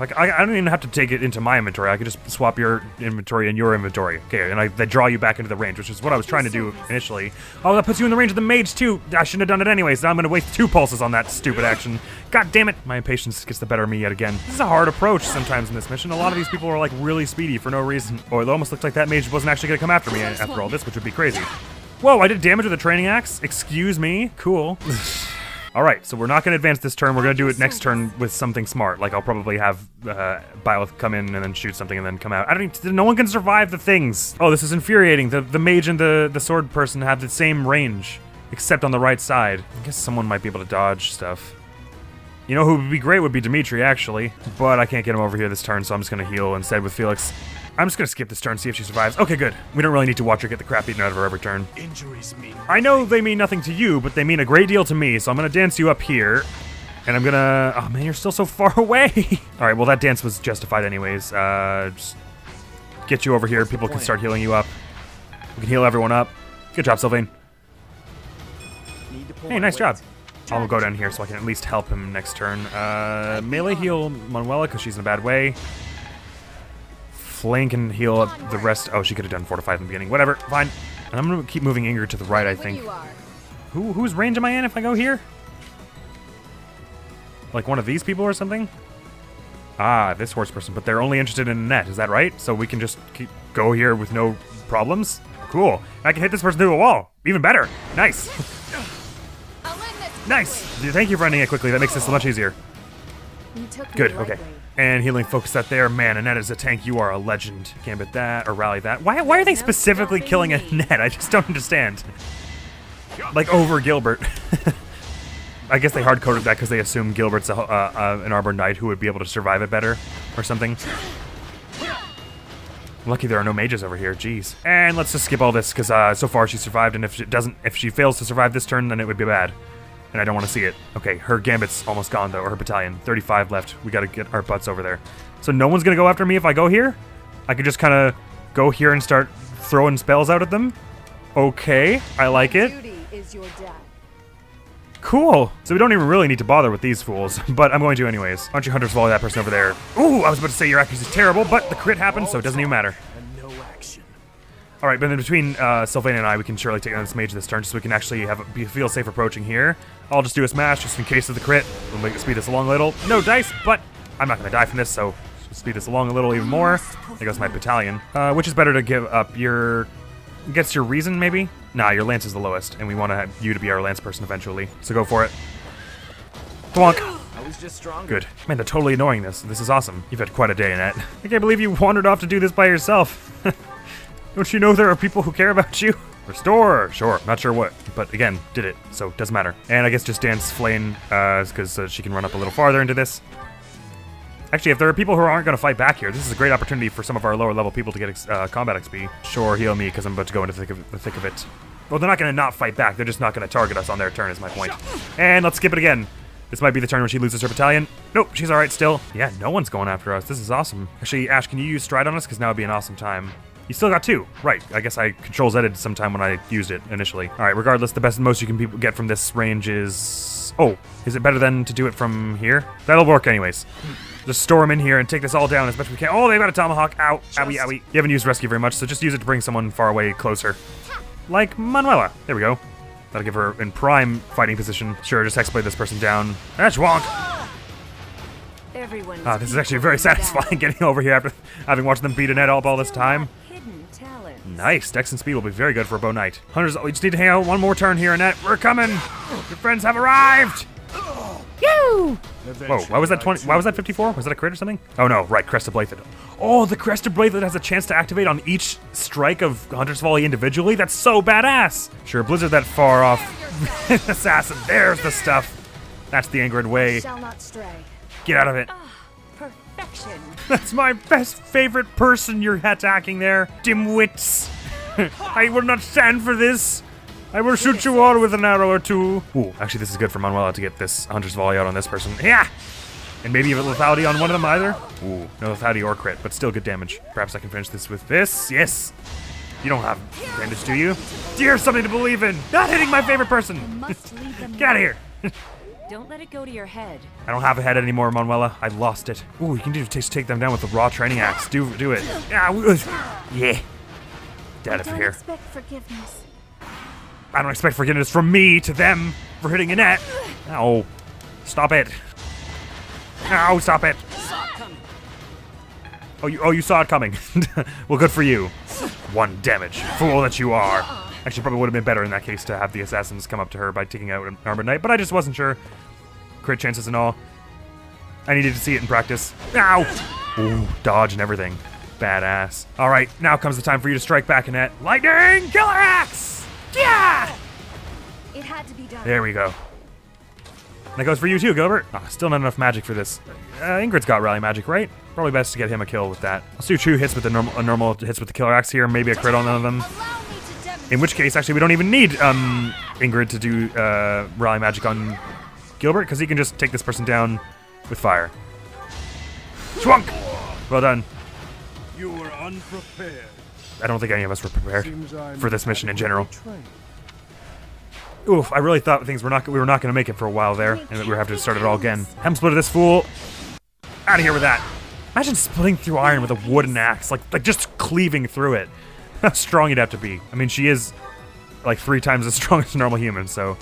if I, I, I don't even have to take it into my inventory. I could just swap your inventory and your inventory. Okay, and I they draw you back into the range, which is what I was trying to do initially. Oh, that puts you in the range of the mage too. I shouldn't have done it anyways. Now I'm gonna waste two pulses on that stupid action. God damn it! My impatience gets the better of me yet again. This is a hard approach sometimes in this mission. A lot of these people are like really speedy for no reason. Or it almost looks like that mage wasn't actually gonna come after me eh, after all this, which would be crazy. Whoa, I did damage with a training axe? Excuse me? Cool. [laughs] All right, so we're not going to advance this turn. We're going to do it next turn with something smart. Like I'll probably have uh, Byleth come in and then shoot something and then come out. I don't even, no one can survive the things. Oh, this is infuriating. The the mage and the, the sword person have the same range, except on the right side. I guess someone might be able to dodge stuff. You know who would be great would be Dimitri, actually. But I can't get him over here this turn, so I'm just going to heal instead with Felix. I'm just gonna skip this turn, see if she survives. Okay, good. We don't really need to watch her get the crap beaten out of her every turn. Injuries mean. I know they mean nothing to you, but they mean a great deal to me, so I'm gonna dance you up here. And I'm gonna... Oh man, you're still so far [laughs] away! Alright, well that dance was justified anyways. Uh, just get you over here, people can start healing you up. We can heal everyone up. Good job, Sylvain. Hey, nice job. I'll go down here so I can at least help him next turn. Uh, melee heal Manuela because she's in a bad way. Flank and heal up the rest. Oh, she could have done 4 to 5 in the beginning. Whatever, fine. And I'm going to keep moving Ingrid to the right, I think. Who Whose range am I in if I go here? Like one of these people or something? Ah, this horse person, but they're only interested in net, is that right? So we can just keep, go here with no problems? Cool. I can hit this person through a wall. Even better. Nice. nice. Thank you for ending it quickly. That makes this much easier. Good, okay. And healing focus that there. Man, Annette is a tank. You are a legend. Gambit that or rally that. Why, why are they specifically killing Annette? [laughs] I just don't understand. Like over Gilbert. [laughs] I guess they hard coded that because they assume Gilbert's a, uh, uh, an Arbor Knight who would be able to survive it better or something. Lucky there are no mages over here. Jeez. And let's just skip all this because uh, so far she survived, and if she doesn't, if she fails to survive this turn, then it would be bad and I don't want to see it. Okay, her gambit's almost gone though, or her battalion. 35 left. We got to get our butts over there. So no one's going to go after me if I go here? I could just kind of go here and start throwing spells out at them? Okay, I like it. Cool. So we don't even really need to bother with these fools, [laughs] but I'm going to anyways. Don't you hunters volley that person over there? Ooh, I was about to say your accuracy is terrible, but the crit happened, so it doesn't even matter. All right, but in between uh, Sylvain and I, we can surely take on this mage this turn, just so we can actually have be, feel safe approaching here. I'll just do a smash, just in case of the crit. We'll make it speed this along a little. No dice, but I'm not going to die from this, so speed this along a little even more. There goes my battalion. Uh, which is better to give up your... Gets your reason, maybe? Nah, your lance is the lowest, and we want to have you to be our lance person eventually. So go for it. Thwonk. I was just stronger. Good. Man, they're totally annoying this. This is awesome. You've had quite a day, Annette. I can't believe you wandered off to do this by yourself. [laughs] Don't you know there are people who care about you? Restore! Sure, not sure what, but again, did it, so doesn't matter. And I guess just dance Flayn, because uh, uh, she can run up a little farther into this. Actually, if there are people who aren't going to fight back here, this is a great opportunity for some of our lower level people to get uh, combat XP. Sure, heal me, because I'm about to go into the thick, of, the thick of it. Well, they're not going to not fight back, they're just not going to target us on their turn, is my point. And let's skip it again. This might be the turn where she loses her battalion. Nope, she's alright still. Yeah, no one's going after us. This is awesome. Actually, Ashe, can you use Stride on us? Because now would be an awesome time. You still got two. Right. I guess I control Zed sometime when I used it initially. All right. Regardless, the best and most you can get from this range is... Oh, is it better than to do it from here? That'll work anyways. Just store them in here and take this all down as much as we can. Oh, they've got a tomahawk. Ow. Owie, owie. You haven't used rescue very much, so just use it to bring someone far away closer. Like Manuela. There we go. That'll give her in prime fighting position. Sure, just hexblade this person down. That's wonk. Ah, this is actually very satisfying [laughs] getting over here after having watched them beat Annette up all this time. Nice. Dex and speed will be very good for a bow knight. Hunters, oh, we just need to hang out one more turn here, Annette. We're coming. Your friends have arrived. Yoo! Whoa, why was that 20? Why was that 54? Was that a crit or something? Oh no, right, Crest of Blaiddyd. Oh, the Crest of Blaiddyd has a chance to activate on each strike of Hunter's Volley individually? That's so badass! Sure, Blizzard that far off. [laughs] Assassin, there's the stuff. That's the Ingrid way. Get out of it. Perfection. That's my best favorite person you're attacking there, dimwits. [laughs] I will not stand for this. I will shoot you all with an arrow or two. Ooh, actually, this is good for Manuela to get this Hunter's Volley out on this person. Yeah! And maybe even lethality on one of them either. Ooh, no lethality or crit, but still good damage. Perhaps I can finish this with this. Yes! You don't have damage, do you? Dear, something to believe in. Not hitting my favorite person. Must lead them Get out of here. [laughs] Don't let it go to your head. I don't have a head anymore, Manuela. I lost it. Ooh, you can do just take them down with the raw training axe. Do do it. Yeah. woo- uh, Yeah. Dead Don't here. expect forgiveness. I don't expect forgiveness from me to them for hitting Annette. No. Stop it. No, stop it. Oh, you, oh, you saw it coming. [laughs] well, good for you. One damage. Fool that you are. Actually, probably would have been better in that case to have the assassins come up to her by taking out an armored knight, but I just wasn't sure. Crit chances and all. I needed to see it in practice. Ow! Ooh, dodge and everything. Badass. All right, now comes the time for you to strike back, Annette. Lightning Killer Axe! Yeah! It had to be done. There we go. That goes for you too, Gilbert. Ah, still not enough magic for this. Uh, Ingrid's got rally magic, right? Probably best to get him a kill with that. Let's do two hits with the normal, normal hits with the killer axe here, maybe a crit on none of them. In which case, actually, we don't even need um, Ingrid to do uh, rally magic on Gilbert because he can just take this person down with fire. Schwunk! Well done. You were unprepared. I don't think any of us were prepared for this mission in general. Oof, I really thought things were not we were not going to make it for a while there, and that we were have to start it all again. Helm splitter this fool. Out of here with that. Imagine splitting through iron with a wooden axe, like like just cleaving through it. How [laughs] strong you'd have to be. I mean, she is like three times as [laughs] strong as a normal human. So,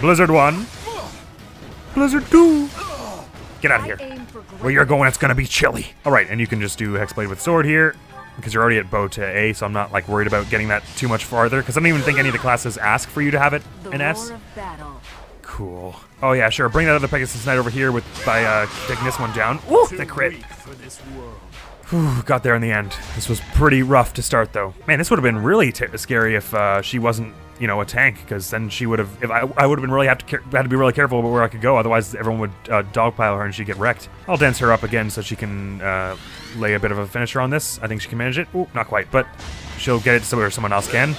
Blizzard one, Blizzard two. Get out of here. Where you're going, it's gonna be chilly. All right, and you can just do hexblade with sword here because you're already at bow to A, so I'm not like worried about getting that too much farther because I don't even think any of the classes ask for you to have it The in S. Cool. Oh yeah, sure. Bring that other Pegasus Knight over here with by uh, taking this one down. Ooh, the crit. Whew, got there in the end. This was pretty rough to start, though. Man, this would have been really scary if uh, she wasn't, you know, a tank, because then she would have. If I, I would have been really have to had to be really careful about where I could go. Otherwise, everyone would uh, dogpile her and she'd get wrecked. I'll dance her up again so she can uh, lay a bit of a finisher on this. I think she can manage it. Ooh, not quite, but she'll get it somewhere someone else can.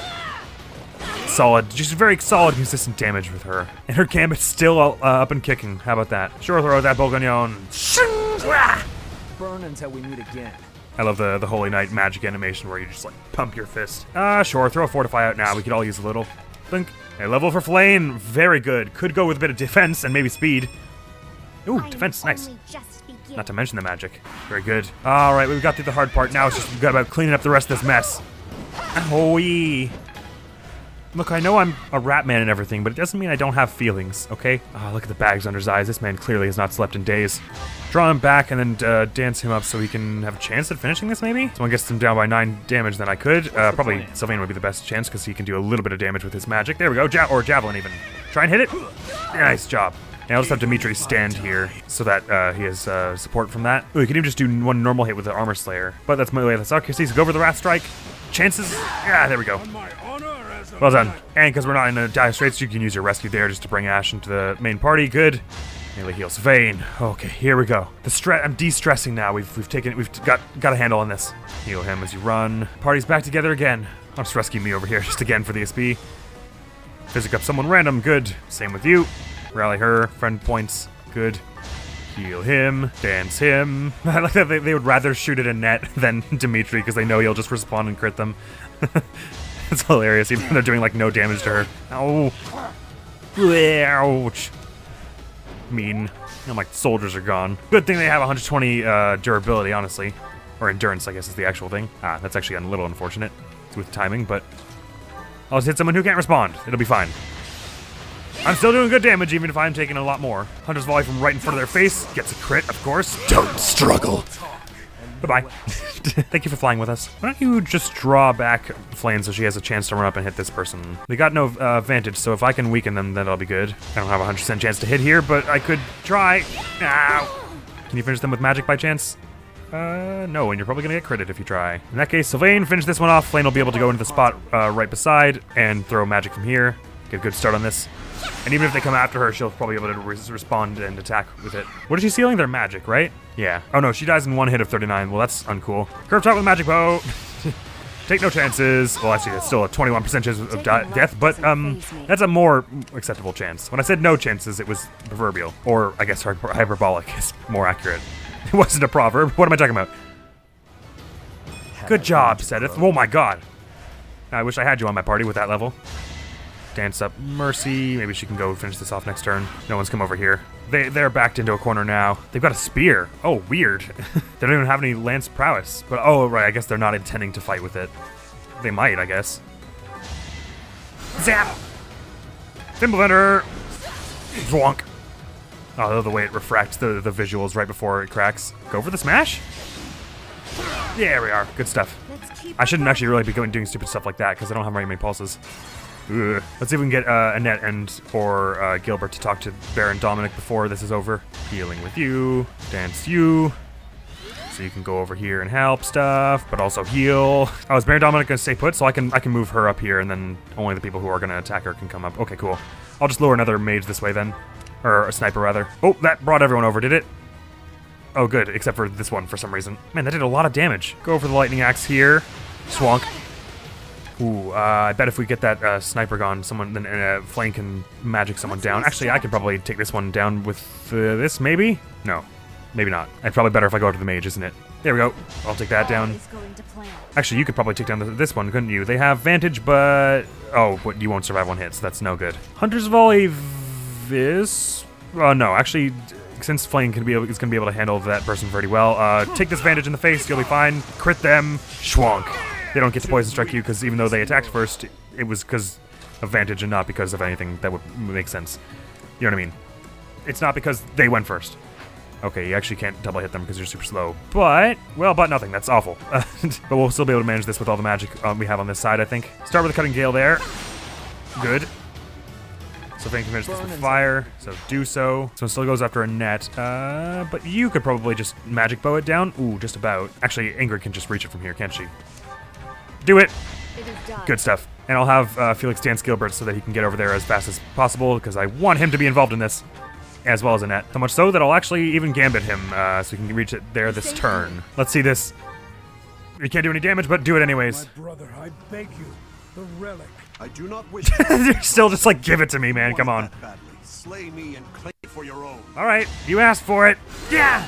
Solid, just very solid, consistent damage with her. And her gambit's still uh, up and kicking. How about that? Sure, throw that Bolganone. Burn until we meet again. I love the the Holy Knight magic animation where you just like pump your fist. Ah, sure, throw a fortify out now. We could all use a little. Blink. A level for Flayn, very good. Could go with a bit of defense and maybe speed. Ooh, I defense, nice. only just beginning. Not to mention the magic. Very good. All right, we've got through the hard part. Now it's just we've got about cleaning up the rest of this mess. Oh, Look, I know I'm a rat man and everything, but it doesn't mean I don't have feelings, okay? Ah, look at the bags under his eyes. This man clearly has not slept in days. Draw him back and then uh, dance him up so he can have a chance at finishing this, maybe? Someone gets him down by 9 damage, then I could. Uh, probably Sylvain would be the best chance because he can do a little bit of damage with his magic. There we go. Ja- or Javelin, even. Try and hit it. Nice job. And I'll just have Dimitri stand here so that uh, he has uh, support from that. Ooh, he can even just do one normal hit with the Armor Slayer. But that's my way. That's accuracy. So go for the Wrath Strike. Chances. Yeah, there we go. Well done. And because we're not in a dire straits, you can use your rescue there just to bring Ashe into the main party. Good. Nearly heals Vayne. Okay, here we go. The stress. I'm de-stressing now. We've we've taken we've got got a handle on this. Heal him as you run. Party's back together again. I'm just rescue me over here [laughs] just again for the SB. Physic up someone random. Good. Same with you. Rally her. Friend points. Good. Heal him. Dance him. [laughs] I like that they, they would rather shoot at Annette [laughs] than Dimitri because they know he'll just respawn and crit them. It's hilarious, even though they're doing like no damage to her. Ow. Ouch. Mean. And my soldiers are gone. Good thing they have 120 uh, durability, honestly. Or endurance, I guess is the actual thing. Ah, that's actually a little unfortunate with timing, but I'll just hit someone who can't respond. It'll be fine. I'm still doing good damage, even if I'm taking a lot more. Hunter's volley from right in front of their face. Gets a crit, of course. Don't struggle. Bye-bye. [laughs] Thank you for flying with us. Why don't you just draw back Flayn so she has a chance to run up and hit this person? They got no uh, advantage, so if I can weaken them, then that'll be good. I don't have a 100% chance to hit here, but I could try. Ow. Can you finish them with magic by chance? Uh, no, and you're probably gonna get credit if you try. In that case, Sylvain, finish this one off. Flayn will be able to go into the spot uh, right beside and throw magic from here. Get a good start on this. And even if they come after her, she'll probably be able to re respond and attack with it. What is she stealing? Their magic, right? Yeah. Oh no, she dies in one hit of 39. Well, that's uncool. Curve shot with magic bow. [laughs] Take no chances. Well, actually, it's still a 21% chance of di- death, but um, that's a more acceptable chance. When I said no chances, it was proverbial, or I guess hyper- hyperbolic is more accurate. [laughs] It wasn't a proverb. What am I talking about? Good job, Seteth. Oh my god. I wish I had you on my party with that level. Dance up Mercy. Maybe she can go finish this off next turn. No one's come over here. They, they're backed into a corner now. They've got a spear. Oh, weird. [laughs] they don't even have any lance prowess. But, oh, right, I guess they're not intending to fight with it. They might, I guess. Zap! Fimbulvetr! Zwonk! Oh, the way it refracts the, the visuals right before it cracks. Go for the smash? There we are. Good stuff. I shouldn't actually really be going doing stupid stuff like that because I don't have very many pulses. Let's see if we can get uh, Annette and or uh, Gilbert to talk to Baron Dominic before this is over. Healing with you, dance you. So you can go over here and help stuff, but also heal. Oh, is Baron Dominic gonna stay put? So I can I can move her up here, and then only the people who are gonna attack her can come up. Okay, cool. I'll just lure another mage this way then, or a sniper rather. Oh, that brought everyone over, did it? Oh, good, except for this one for some reason. Man, that did a lot of damage. Go for the lightning axe here. Swank. Ooh, uh, I bet if we get that uh, sniper gone, someone then uh, Flayn can magic someone down. Actually, I could probably take this one down with uh, this, maybe? No, maybe not. It's probably better if I go after the mage, isn't it? There we go. I'll take that down. Actually, you could probably take down the, this one, couldn't you? They have vantage, but... Oh, but you won't survive one hit, so that's no good. Hunter's Volley this... Oh, no, actually, since Flayn can be able, is going to be able to handle that person pretty well, uh, take this vantage in the face, you'll be fine. Crit them, schwonk. They don't get to poison strike you because even though they attacked first, it was because of vantage and not because of anything that would make sense. You know what I mean? It's not because they went first. Okay, you actually can't double hit them because you're super slow. But, well, but nothing. That's awful. [laughs] but we'll still be able to manage this with all the magic um, we have on this side, I think. Start with a Cutting Gale there. Good. So Fang can finish this with fire, so do so. So it still goes after Annette. Uh, but you could probably just magic bow it down. Ooh, just about. Actually, Ingrid can just reach it from here, can't she? Do it! Good stuff. And I'll have uh, Felix dance Gilbert so that he can get over there as fast as possible, because I want him to be involved in this, as well as Annette. So much so that I'll actually even gambit him, uh, so he can reach it there this turn. Let's see this. You can't do any damage, but do it anyways. My brother, I beg you, the relic. I do not [laughs] wish You're still just like, give it to me, man. Come on. badly. Slay me and claim for your own. All right, you asked for it. Yeah.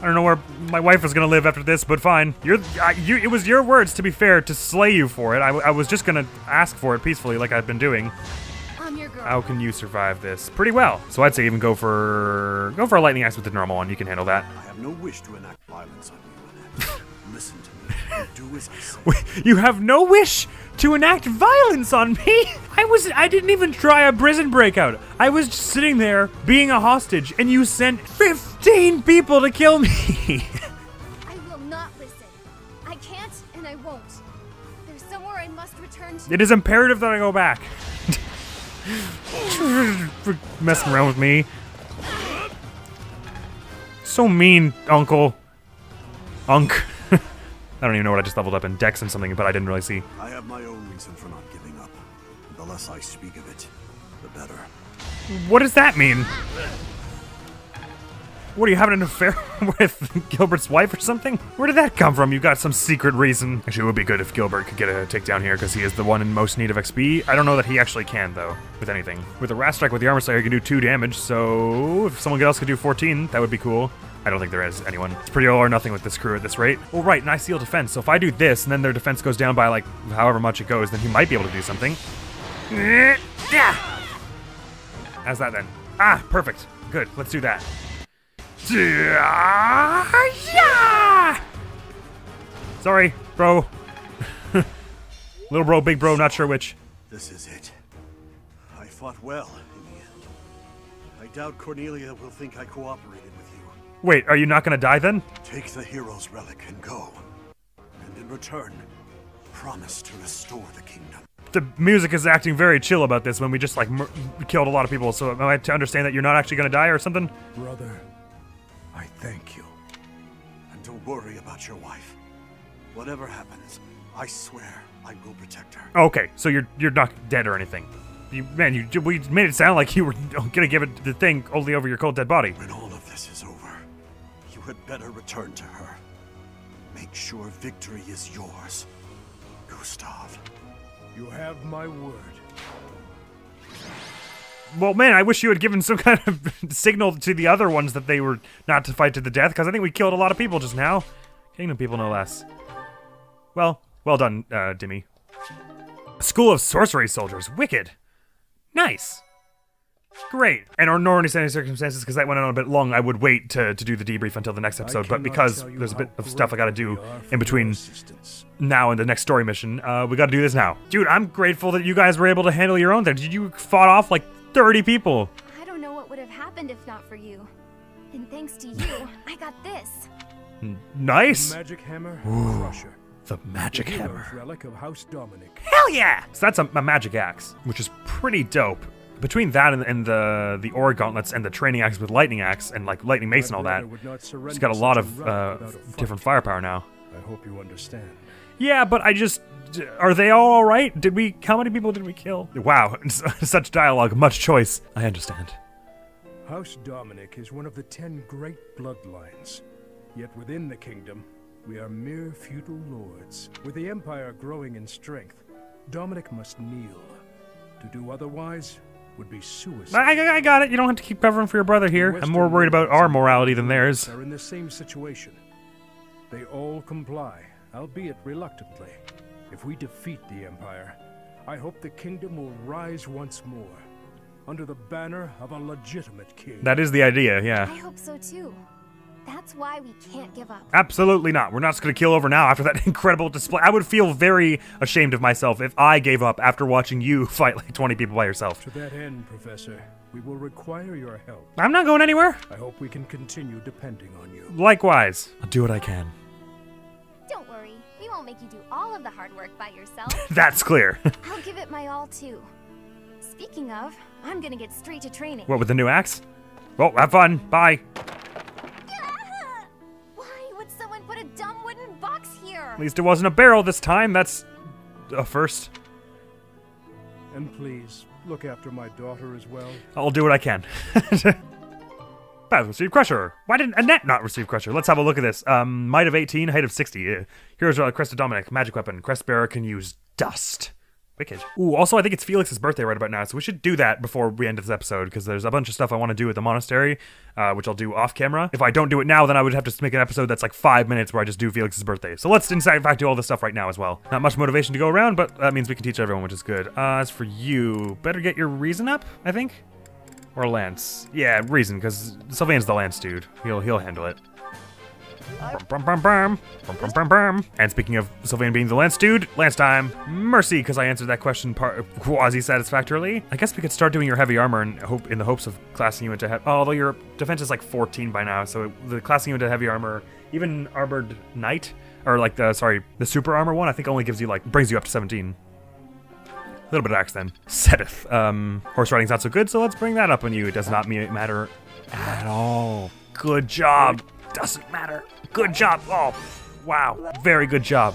I don't know where my wife was gonna live after this, but fine. You're, I, you. It was your words, to be fair, to slay you for it. I, I was just gonna ask for it peacefully, like I've been doing. I'm your girl. How can you survive this? Pretty well. So I'd say even go for go for a lightning axe with the normal one. You can handle that. I have no wish to enact violence on you, Annette. [laughs] Listen to me do as I [laughs] say. You have no wish to enact violence on me? [laughs] I was I didn't even try a prison breakout. I was just sitting there being a hostage and you sent 15 people to kill me. [laughs] I will not listen. I can't and I won't. There's somewhere I must return to. it is imperative that I go back. [laughs] Messing around with me. So mean, uncle. Unk. I don't even know what I just leveled up in Dex and something, but I didn't really see. I have my own reason for not giving up. The less I speak of it, the better. What does that mean? What are you having an affair [laughs] with Gilbert's wife or something? Where did that come from? You got some secret reason. Actually, it would be good if Gilbert could get a takedown here because he is the one in most need of XP. I don't know that he actually can though, with anything. With a Wrath Strike with the Armor Slayer, he can do two damage. So if someone else could do 14, that would be cool. I don't think there is anyone. It's pretty all or nothing with this crew at this rate. Well, right, and I seal defense. So if I do this and then their defense goes down by like however much it goes, then he might be able to do something. Yeah. How's that then? Ah, perfect. Good. Let's do that. Yeah! Sorry, bro. [laughs] Little bro, big bro, not sure which. This is it. I fought well in the end. I doubt Cornelia will think I cooperated. Wait, are you not gonna die then? Take the hero's relic and go. And in return, promise to restore the kingdom. The music is acting very chill about this when we just like killed a lot of people. So am I to understand that you're not actually gonna die or something? Brother, I thank you. And don't worry about your wife. Whatever happens, I swear I will protect her. Okay, so you're you're not dead or anything. You, man, you we made it sound like you were [laughs] gonna give it the thing only over your cold dead body. When all had better return to her. Make sure victory is yours, Gustav. You have my word. Well, man, I wish you had given some [laughs] kind of signal to the other ones that they were not to fight to the death, because I think we killed a lot of people just now. Kingdom people, no less. Well, well done, uh, Dimmy. School of Sorcery Soldiers. Wicked. Nice. Great. And or nor any circumstances, because that went on a bit long, I would wait to, to do the debrief until the next episode. But because there's a bit of stuff I gotta do grateful we are for in between now and the next story mission, uh, we gotta do this now. Dude, I'm grateful that you guys were able to handle your own there. Did you fought off like 30 people? I don't know what would have happened if not for you. And thanks to you, [laughs] I got this. Nice. The Magic hammer, crusher. The magic The hammer. relic of House Dominic. Hell yeah! So that's a, a magic axe, which is pretty dope. Between that and, and the the ore gauntlets and the training axe with lightning axe and like lightning mace and all that, brother would not she's surrender got a lot of uh, different firepower now. I hope you understand. Yeah, but I just are they all all right? Did we? How many people did we kill? Wow, [laughs] such dialogue, much choice. I understand. House Dominic is one of the ten great bloodlines. Yet within the kingdom, we are mere feudal lords. With the empire growing in strength, Dominic must kneel. To do otherwise would be suicide. I, I, I got it. You don't have to keep covering for your brother here. I'm more worried about our morality than theirs. They're in the same situation. They all comply, albeit reluctantly. If we defeat the Empire, I hope the kingdom will rise once more, under the banner of a legitimate king. That is the idea, yeah. I hope so too. That's why we can't give up. Absolutely not. We're not just going to kill over now after that [laughs] incredible display. I would feel very ashamed of myself if I gave up after watching you [laughs] fight like 20 people by yourself. To that end, Professor, we will require your help. I'm not going anywhere. I hope we can continue depending on you. Likewise. I'll do what I can. Don't worry, we won't make you do all of the hard work by yourself. [laughs] That's clear. I'll give it my all too. Speaking of, I'm gonna get straight to training. what, with the new axe? Well, have fun. Bye. At least it wasn't a barrel this time. That's a first. And please, look after my daughter as well. I'll do what I can. [laughs] Baz received Crusher. Why didn't Annette not receive Crusher? Let's have a look at this. Um, might of 18, height of 60. Uh, here's uh, Crest of Dominic, magic weapon. Crest bearer can use dust. Wicked. Ooh, also I think it's Felix's birthday right about now, so we should do that before we end this episode because there's a bunch of stuff I want to do at the monastery, uh, which I'll do off camera. If I don't do it now, then I would have to make an episode that's like five minutes where I just do Felix's birthday. So let's in fact do all this stuff right now as well. Not much motivation to go around, but that means we can teach everyone, which is good. Uh, as for you, better get your reason up, I think. Or Lance. Yeah, reason, because Sylvain's the Lance dude. He'll he'll handle it. And speaking of Sylvain being the Lance dude, Lance time. Mercy, because I answered that question quasi satisfactorily. I guess we could start doing your heavy armor in hope in the hopes of classing you into heavy. although your defense is like 14 by now, so the classing you into heavy armor, even armored knight, or like the sorry, the super armor one, I think only gives you like brings you up to 17. A little bit of axe then. Seteth. Um, horse riding's not so good, so let's bring that up on you. It does not matter at all. Good job. Doesn't matter. Good job. Oh, wow. Very good job.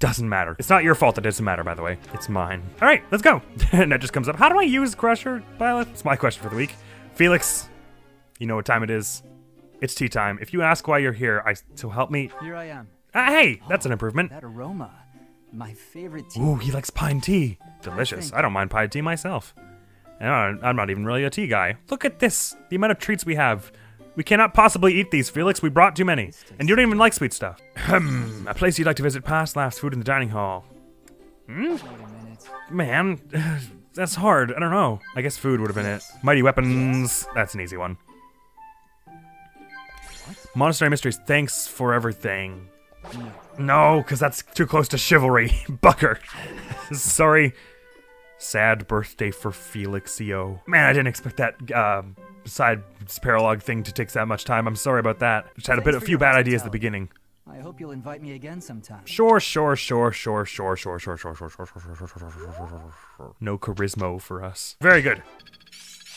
Doesn't matter. It's not your fault that it doesn't matter, by the way. It's mine. All right, let's go. [laughs] and that just comes up. How do I use Crusher, Violet? It's my question for the week. Felix, you know what time it is. It's tea time. If you ask why you're here, I so help me. Here I am. Ah, hey, that's an improvement. That aroma. My favorite tea. Ooh, he likes pine tea. Delicious. I don't mind pine tea myself. I'm not even really a tea guy. Look at this. The amount of treats we have. We cannot possibly eat these, Felix. We brought too many. And you don't even like sweet stuff. Hmm. A place you'd like to visit past last food in the dining hall. Hmm? Wait a minute. Man, [sighs] that's hard. I don't know. I guess food would have been it. Mighty weapons. That's an easy one. Monastery mysteries. Thanks for everything. No, because that's too close to chivalry. [laughs] Bucker. [laughs] Sorry. Sad birthday for Felixio. Man, I didn't expect that um, side paralog thing to take that much time. I'm sorry about that. Just had a bit, a few bad ideas at the beginning. I hope you'll invite me again sometime. Sure, sure, sure, sure, sure, sure, sure, sure, sure, sure, sure, sure, sure, sure, sure, sure, sure. No charisma for us. Very good.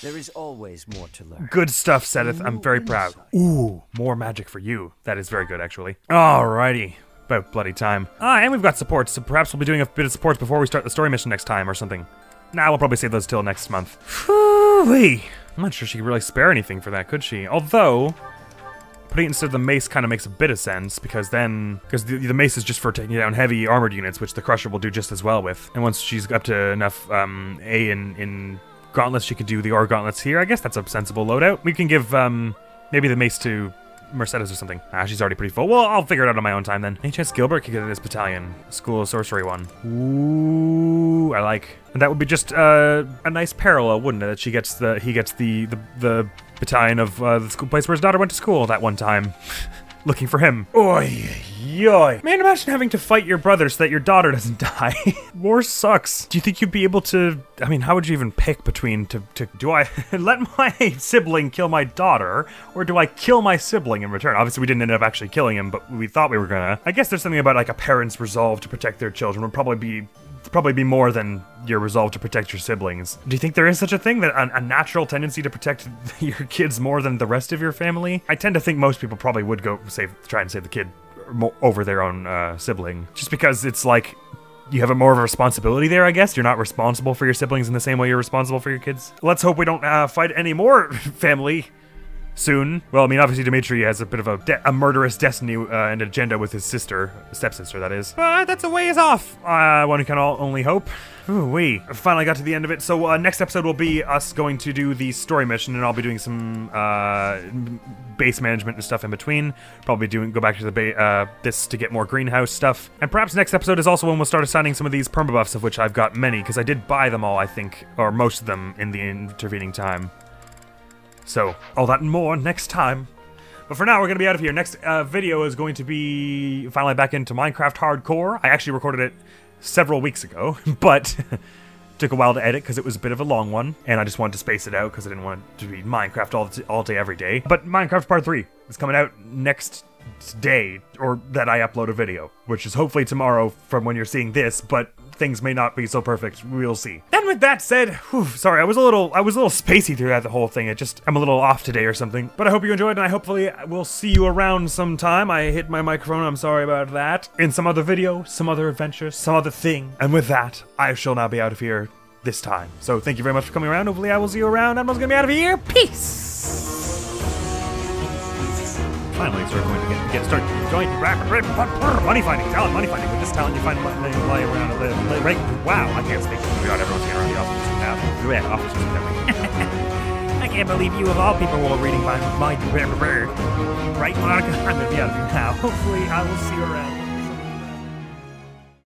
There is always more to learn. Good stuff, Seteth. I'm very proud. Ooh, more magic for you. That is very good, actually. Alrighty. About bloody time. Ah, and we've got supports, so perhaps we'll be doing a bit of supports before we start the story mission next time or something. nah, we'll probably save those till next month. Whew-wee. I'm not sure she could really spare anything for that, could she? Although, putting it instead of the mace kind of makes a bit of sense because then because the, the mace is just for taking down heavy armored units, which the crusher will do just as well with. And once she's up to enough um, A in in gauntlets, she could do the ore gauntlets here. I guess that's a sensible loadout. We can give um, maybe the mace to Mercedes or something. Ah, she's already pretty full. Well, I'll figure it out on my own time then. Any chance Gilbert could get this battalion? School of Sorcery one. Ooh, I like. And that would be just uh, a nice parallel, wouldn't it? That she gets the he gets the the, the battalion of uh, the school place where his daughter went to school that one time. [laughs] Looking for him. Oi, yoy. Man, imagine having to fight your brother so that your daughter doesn't [laughs] die. War sucks. Do you think you'd be able to? I mean, how would you even pick between to, to do I [laughs] let my [laughs] sibling kill my daughter or do I kill my sibling in return? Obviously, we didn't end up actually killing him, but we thought we were gonna. I guess there's something about like a parent's resolve to protect their children would probably be probably be more than your resolve to protect your siblings. Do you think there is such a thing that a, a, natural tendency to protect your kids more than the rest of your family? I tend to think most people probably would go save, try and save the kid over their own uh, sibling, just because it's like you have a more of a responsibility there. I guess you're not responsible for your siblings in the same way you're responsible for your kids. Let's hope we don't uh, fight any more [laughs] family soon. Well, I mean, obviously Dimitri has a bit of a, a murderous destiny uh, and agenda with his sister, stepsister, that is. But that's a ways off. Uh, one can all only hope. Ooh, we finally got to the end of it. So uh, next episode will be us going to do the story mission, and I'll be doing some uh, base management and stuff in between. Probably doing go back to the uh, this to get more greenhouse stuff. And perhaps next episode is also when we'll start assigning some of these permabuffs, of which I've got many, because I did buy them all, I think, or most of them in the intervening time. So, all that and more next time. But for now, we're going to be out of here. Next uh, video is going to be finally back into Minecraft Hardcore. I actually recorded it several weeks ago, [laughs] but [laughs] took a while to edit because it was a bit of a long one, and I just wanted to space it out because I didn't want it to be Minecraft all, all day, every day. But Minecraft Part 3 is coming out next day, or that I upload a video, which is hopefully tomorrow from when you're seeing this, but things may not be so perfect. We'll see. And with that said, whew, sorry, I was a little, I was a little spacey throughout the whole thing. It just, I'm a little off today or something. But I hope you enjoyed, and I hopefully will see you around sometime. I hit my microphone. I'm sorry about that. In some other video, some other adventure, some other thing. And with that, I shall now be out of here this time. So thank you very much for coming around. Hopefully, I will see you around. I'm gonna be out of here. Peace finally start going to get, get start joint money finding talent money finding. With this talent you find money lie around live right wow I can't speak. My god everyone's getting around the office now yeah officers I can't believe you of all people were reading my mind right Monica? I'm gonna be out of here now. Hopefully I will see you around